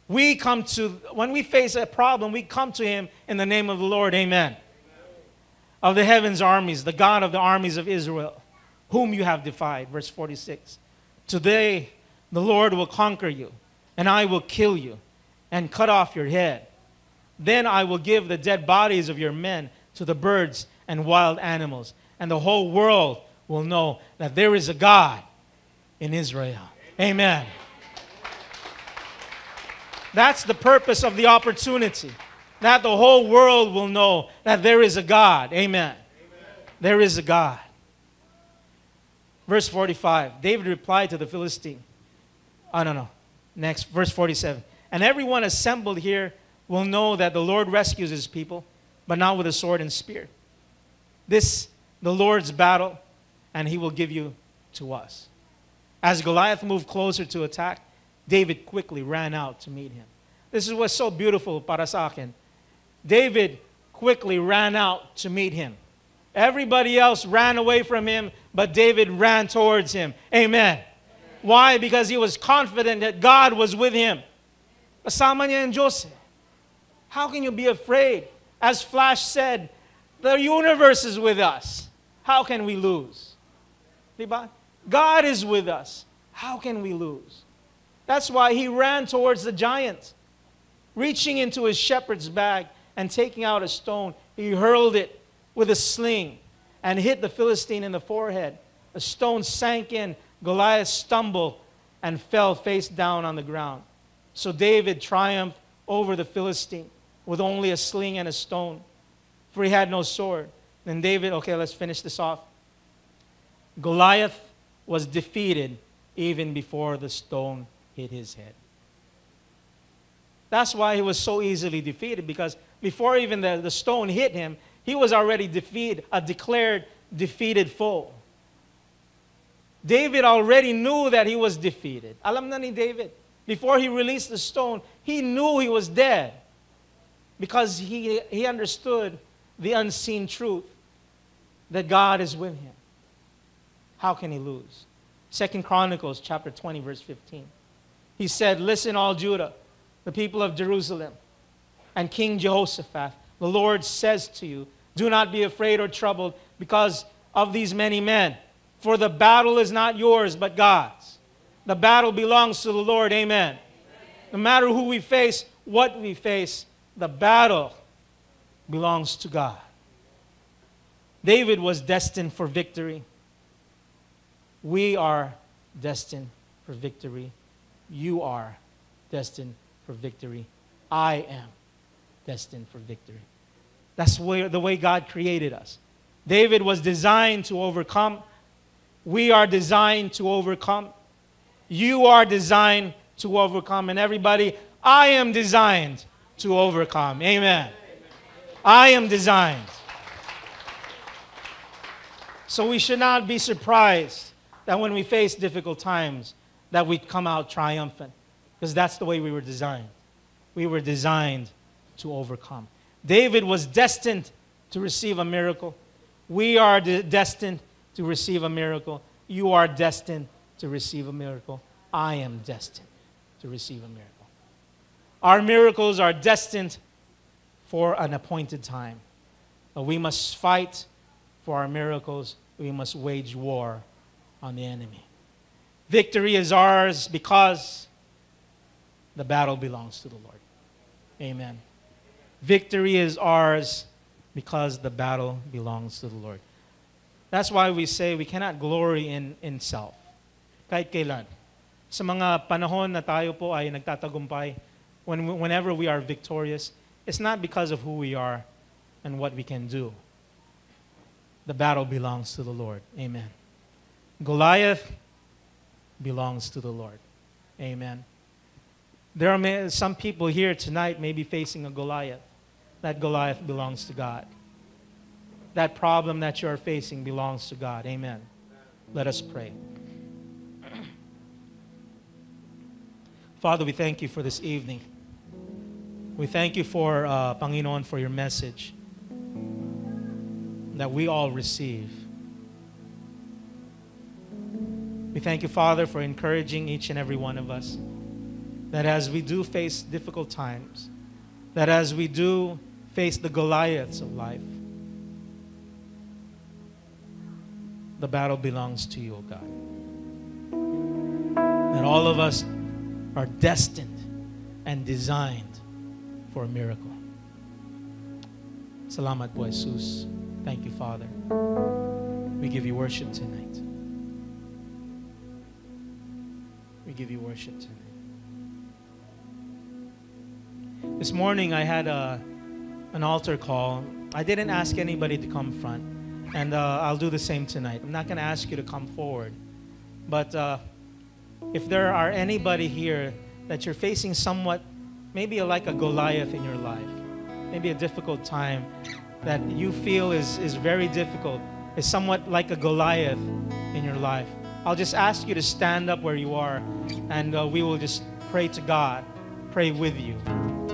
We come to, when we face a problem, we come to him in the name of the Lord. Amen. Of the heavens' armies, the God of the armies of Israel, whom you have defied. Verse 46. Today the Lord will conquer you, and I will kill you and cut off your head. Then I will give the dead bodies of your men to the birds and wild animals, and the whole world will know that there is a God in Israel. Amen. That's the purpose of the opportunity. That the whole world will know that there is a God. Amen. There is a God. Verse 45 David replied to the Philistine. Oh, no, no. Next, verse 47. And everyone assembled here will know that the Lord rescues his people, but not with a sword and spear. This, the Lord's battle, and he will give you to us. As Goliath moved closer to attack, David quickly ran out to meet him. This is what's so beautiful para. David quickly ran out to meet him. Everybody else ran away from him, but David ran towards him. Amen. Why? Because he was confident that God was with him. Ang Diyos. eh. How can you be afraid? As Flash said, the universe is with us. How can we lose? God is with us. How can we lose? That's why he ran towards the giant. Reaching into his shepherd's bag and taking out a stone, he hurled it with a sling and hit the Philistine in the forehead. The stone sank in. Goliath stumbled and fell face down on the ground. So David triumphed over the Philistine with only a sling and a stone, for he had no sword. Then David, okay, let's finish this off. Goliath was defeated even before the stone hit his head. That's why he was so easily defeated, because before even the, the stone hit him, he was already defeated, a declared defeated foe. David already knew that he was defeated. Alam na ni David. Before he released the stone, he knew he was dead because he, he understood the unseen truth that God is with him. How can he lose? Second Chronicles chapter 20 verse 15. He said, "Listen all Judah, the people of Jerusalem, and King Jehoshaphat, the Lord says to you, do not be afraid or troubled because of these many men, for the battle is not yours but God's. The battle belongs to the Lord. Amen. No matter who we face, what we face, the battle belongs to God. David was destined for victory. We are destined for victory. You are destined for victory. I am destined for victory. That's where, the way God created us. David was designed to overcome. We are designed to overcome. You are designed to overcome. And everybody, I am designed to overcome. Amen. I am designed. So we should not be surprised that when we face difficult times that we come out triumphant because that's the way we were designed. We were designed to overcome. David was destined to receive a miracle. We are de- destined to receive a miracle. You are destined to receive a miracle. I am destined to receive a miracle. Our miracles are destined for an appointed time. We must fight for our miracles. We must wage war on the enemy. Victory is ours because the battle belongs to the Lord. Amen. Victory is ours because the battle belongs to the Lord. That's why we say we cannot glory in, in self. Kahit kailan. Sa mga panahon na tayo po ay nagtatagumpay, when, whenever we are victorious, it's not because of who we are and what we can do. The battle belongs to the Lord. Amen. Goliath belongs to the Lord. Amen. There are some people here tonight maybe facing a Goliath. That Goliath belongs to God. That problem that you are facing belongs to God. Amen. Let us pray. Father, we thank you for this evening. We thank you for, uh, Panginoon, for your message that we all receive. We thank you, Father, for encouraging each and every one of us. That as we do face difficult times, that as we do face the Goliaths of life, the battle belongs to you, O God. That all of us are destined and designed for a miracle. Salamat po, Jesus. Thank you, Father. We give you worship tonight. We give you worship tonight. This morning I had a, an altar call. I didn't ask anybody to come front, and uh, I'll do the same tonight. I'm not going to ask you to come forward, but uh, if there are anybody here that you're facing somewhat, maybe like a Goliath in your life, maybe a difficult time that you feel is, is very difficult, is somewhat like a Goliath in your life, I'll just ask you to stand up where you are and uh, we will just pray to God, pray with you.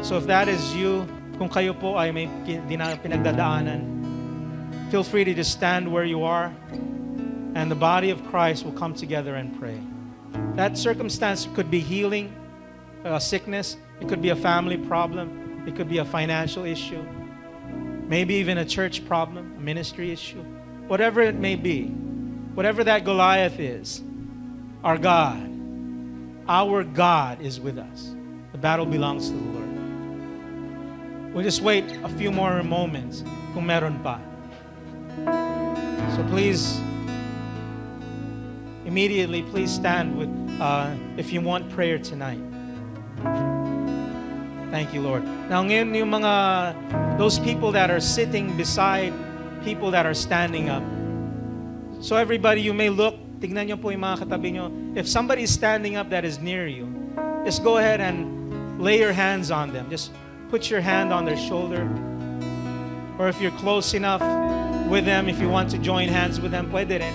So if that is you, kung kayo po ay may pinagdadaanan, feel free to just stand where you are and the body of Christ will come together and pray. That circumstance could be healing, a sickness, it could be a family problem, it could be a financial issue, maybe even a church problem, a ministry issue, whatever it may be, whatever that Goliath is, our God, our God is with us. The battle belongs to the Lord. We'll just wait a few more moments kung meron pa. So please, immediately, please stand with, uh, if you want prayer tonight. Thank you, Lord. Now, ngayon yung mga, those people that are sitting beside people that are standing up. So everybody, you may look, tignan nyo po yung mga katabi nyo. If somebody is standing up that is near you, just go ahead and lay your hands on them. Just put your hand on their shoulder. Or if you're close enough with them, if you want to join hands with them, pwede.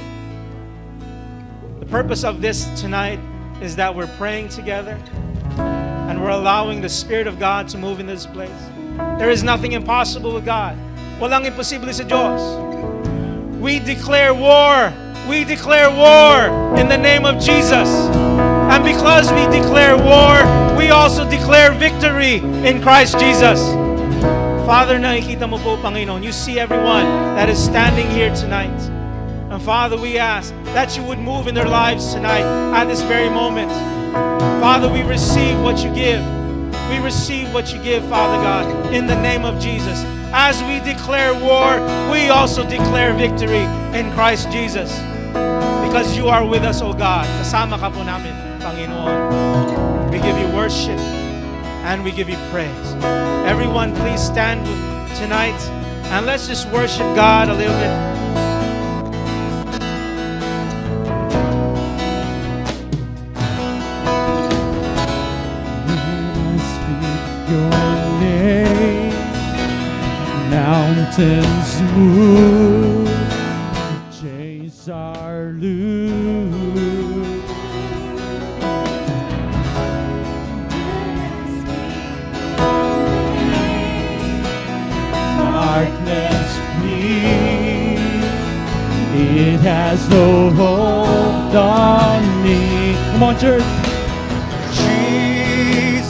The purpose of this tonight is that we're praying together and we're allowing the Spirit of God to move in this place. There is nothing impossible with God. Walang imposible sa Diyos. We declare war. We declare war in the name of Jesus. And because we declare war, we also declare victory in Christ Jesus. Father, nakikita mo po, Panginoon, you see everyone that is standing here tonight. And Father, we ask that you would move in their lives tonight at this very moment. Father, we receive what you give. We receive what you give, Father God, in the name of Jesus. As we declare war, we also declare victory in Christ Jesus. Because you are with us, O God. Kasama ka po namin, Panginoon. We give you worship. And we give you praise. Everyone, please stand tonight and let's just worship God a little bit. Mountains move, has no hold on me. Come on, church. Jesus,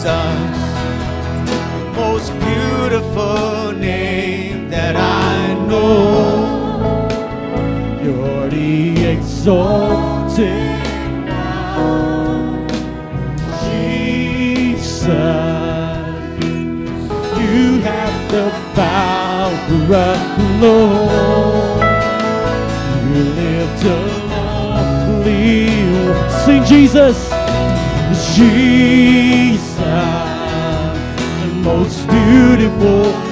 most beautiful name that I know. You're the exalted one, Jesus. You have the power alone. To. Sing Jesus. Jesus, the most beautiful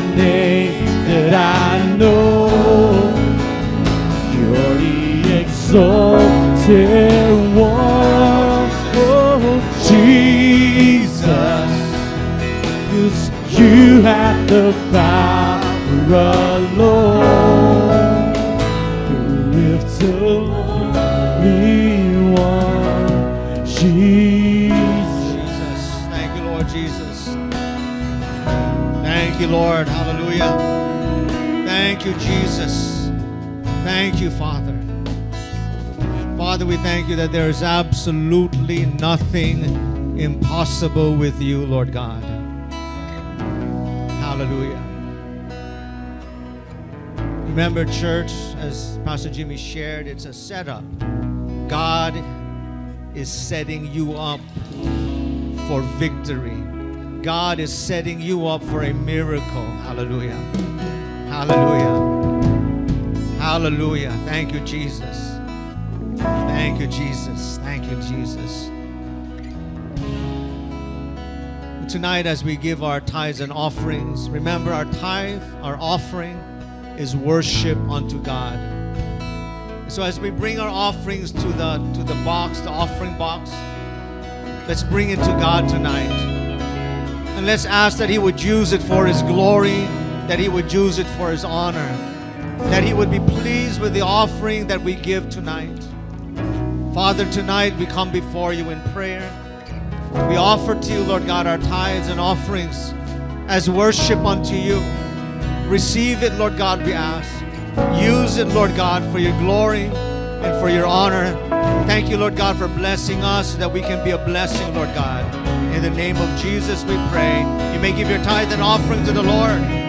we thank you that there is absolutely nothing impossible with you, Lord God. Hallelujah. Remember, church, as Pastor Jimmy shared, it's a setup. God is setting you up for victory. God is setting you up for a miracle. Hallelujah. Hallelujah. Hallelujah. Thank you, Jesus. Thank you, Jesus. Thank you, Jesus. Tonight, as we give our tithes and offerings, remember our tithe, our offering is worship unto God. So as we bring our offerings to the to the box, the offering box, let's bring it to God tonight. And let's ask that He would use it for His glory, that He would use it for His honor, that He would be pleased with the offering that we give tonight. Father, tonight we come before you in prayer. We offer to you, Lord God, our tithes and offerings as worship unto you. Receive it, Lord God, we ask. Use it, Lord God, for your glory and for your honor. Thank you, Lord God, for blessing us so that we can be a blessing, Lord God. In the name of Jesus, we pray. You may give your tithe and offering to the Lord.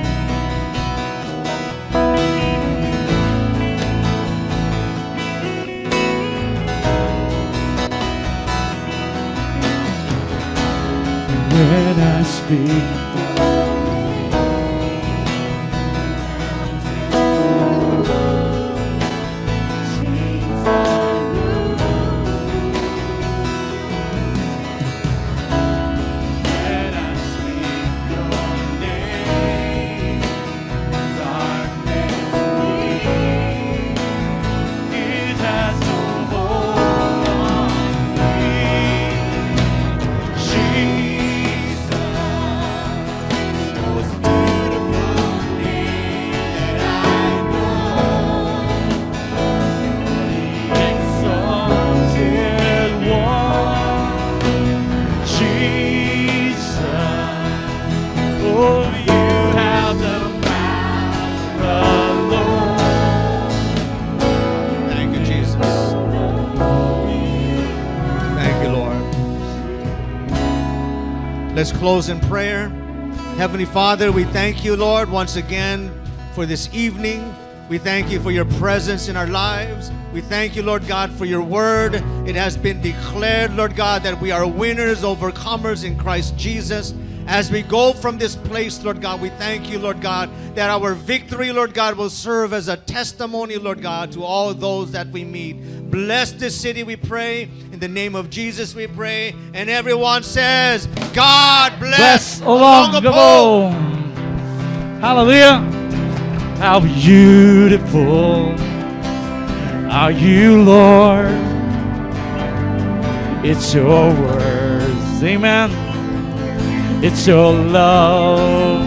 When close in prayer. Heavenly Father, we thank you, Lord, once again for this evening. We thank you for your presence in our lives. We thank you, Lord God, for your word. It has been declared, Lord God, that we are winners, overcomers in Christ Jesus. As we go from this place, Lord God, we thank you, Lord God, that our victory, Lord God, will serve as a testimony, Lord God, to all those that we meet. Bless this city, we pray. In the name of Jesus, we pray. And everyone says, God bless, Bless Olongapo. Hallelujah. How beautiful are you, Lord? It's your words. Amen. It's your love.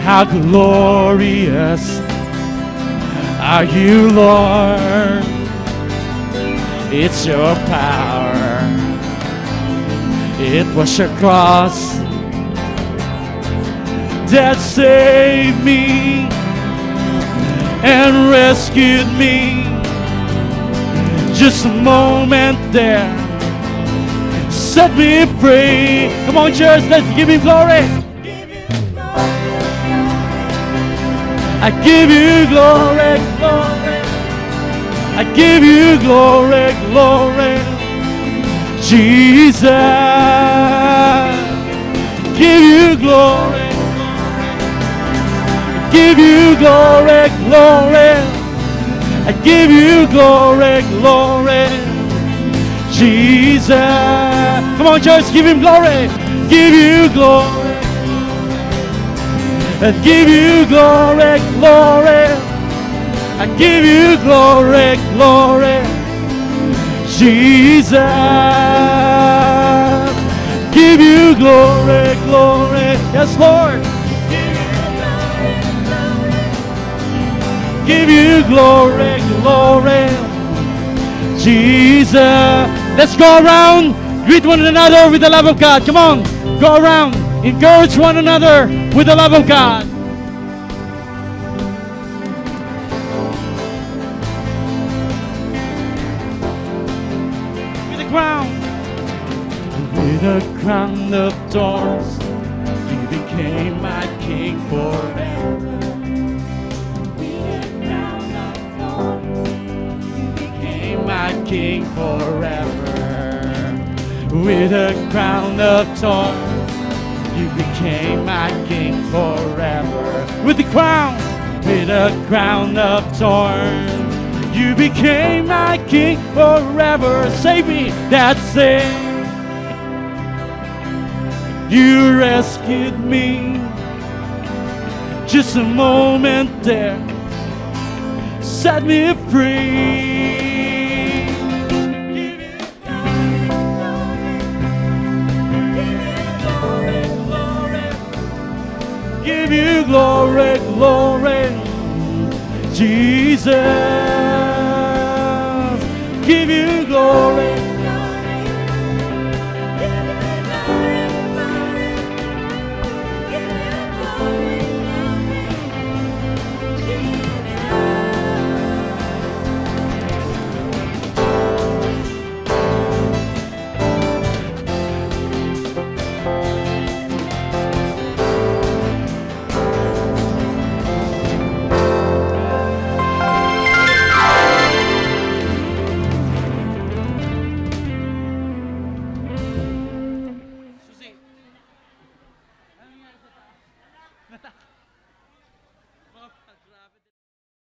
How glorious are you, Lord? It's your power. It was your cross that saved me and rescued me. Just a moment there set me free. Come on, church, let's give him glory. I give you glory, glory. I give you glory, glory. Jesus, give you glory, glory, give you glory, glory. I give you glory, glory. Jesus. Come on, church, give him glory. Give you glory. And give you glory, glory. I give you glory, glory. Jesus. Give you glory, glory. Yes, Lord. Give you glory, glory. Jesus. Let's go around, greet one another with the love of God. Come on, go around, encourage one another with the love of God. With a crown, with a crown of thorns, you became my king forever. Be the crown of thorns. You became my king forever. With a crown of thorns, you became my king forever. With the crown, with a crown of thorns, you became my king forever. Save me, that's it. You rescued me. Just a moment there set me free. You glory, glory, Jesus. Give you glory,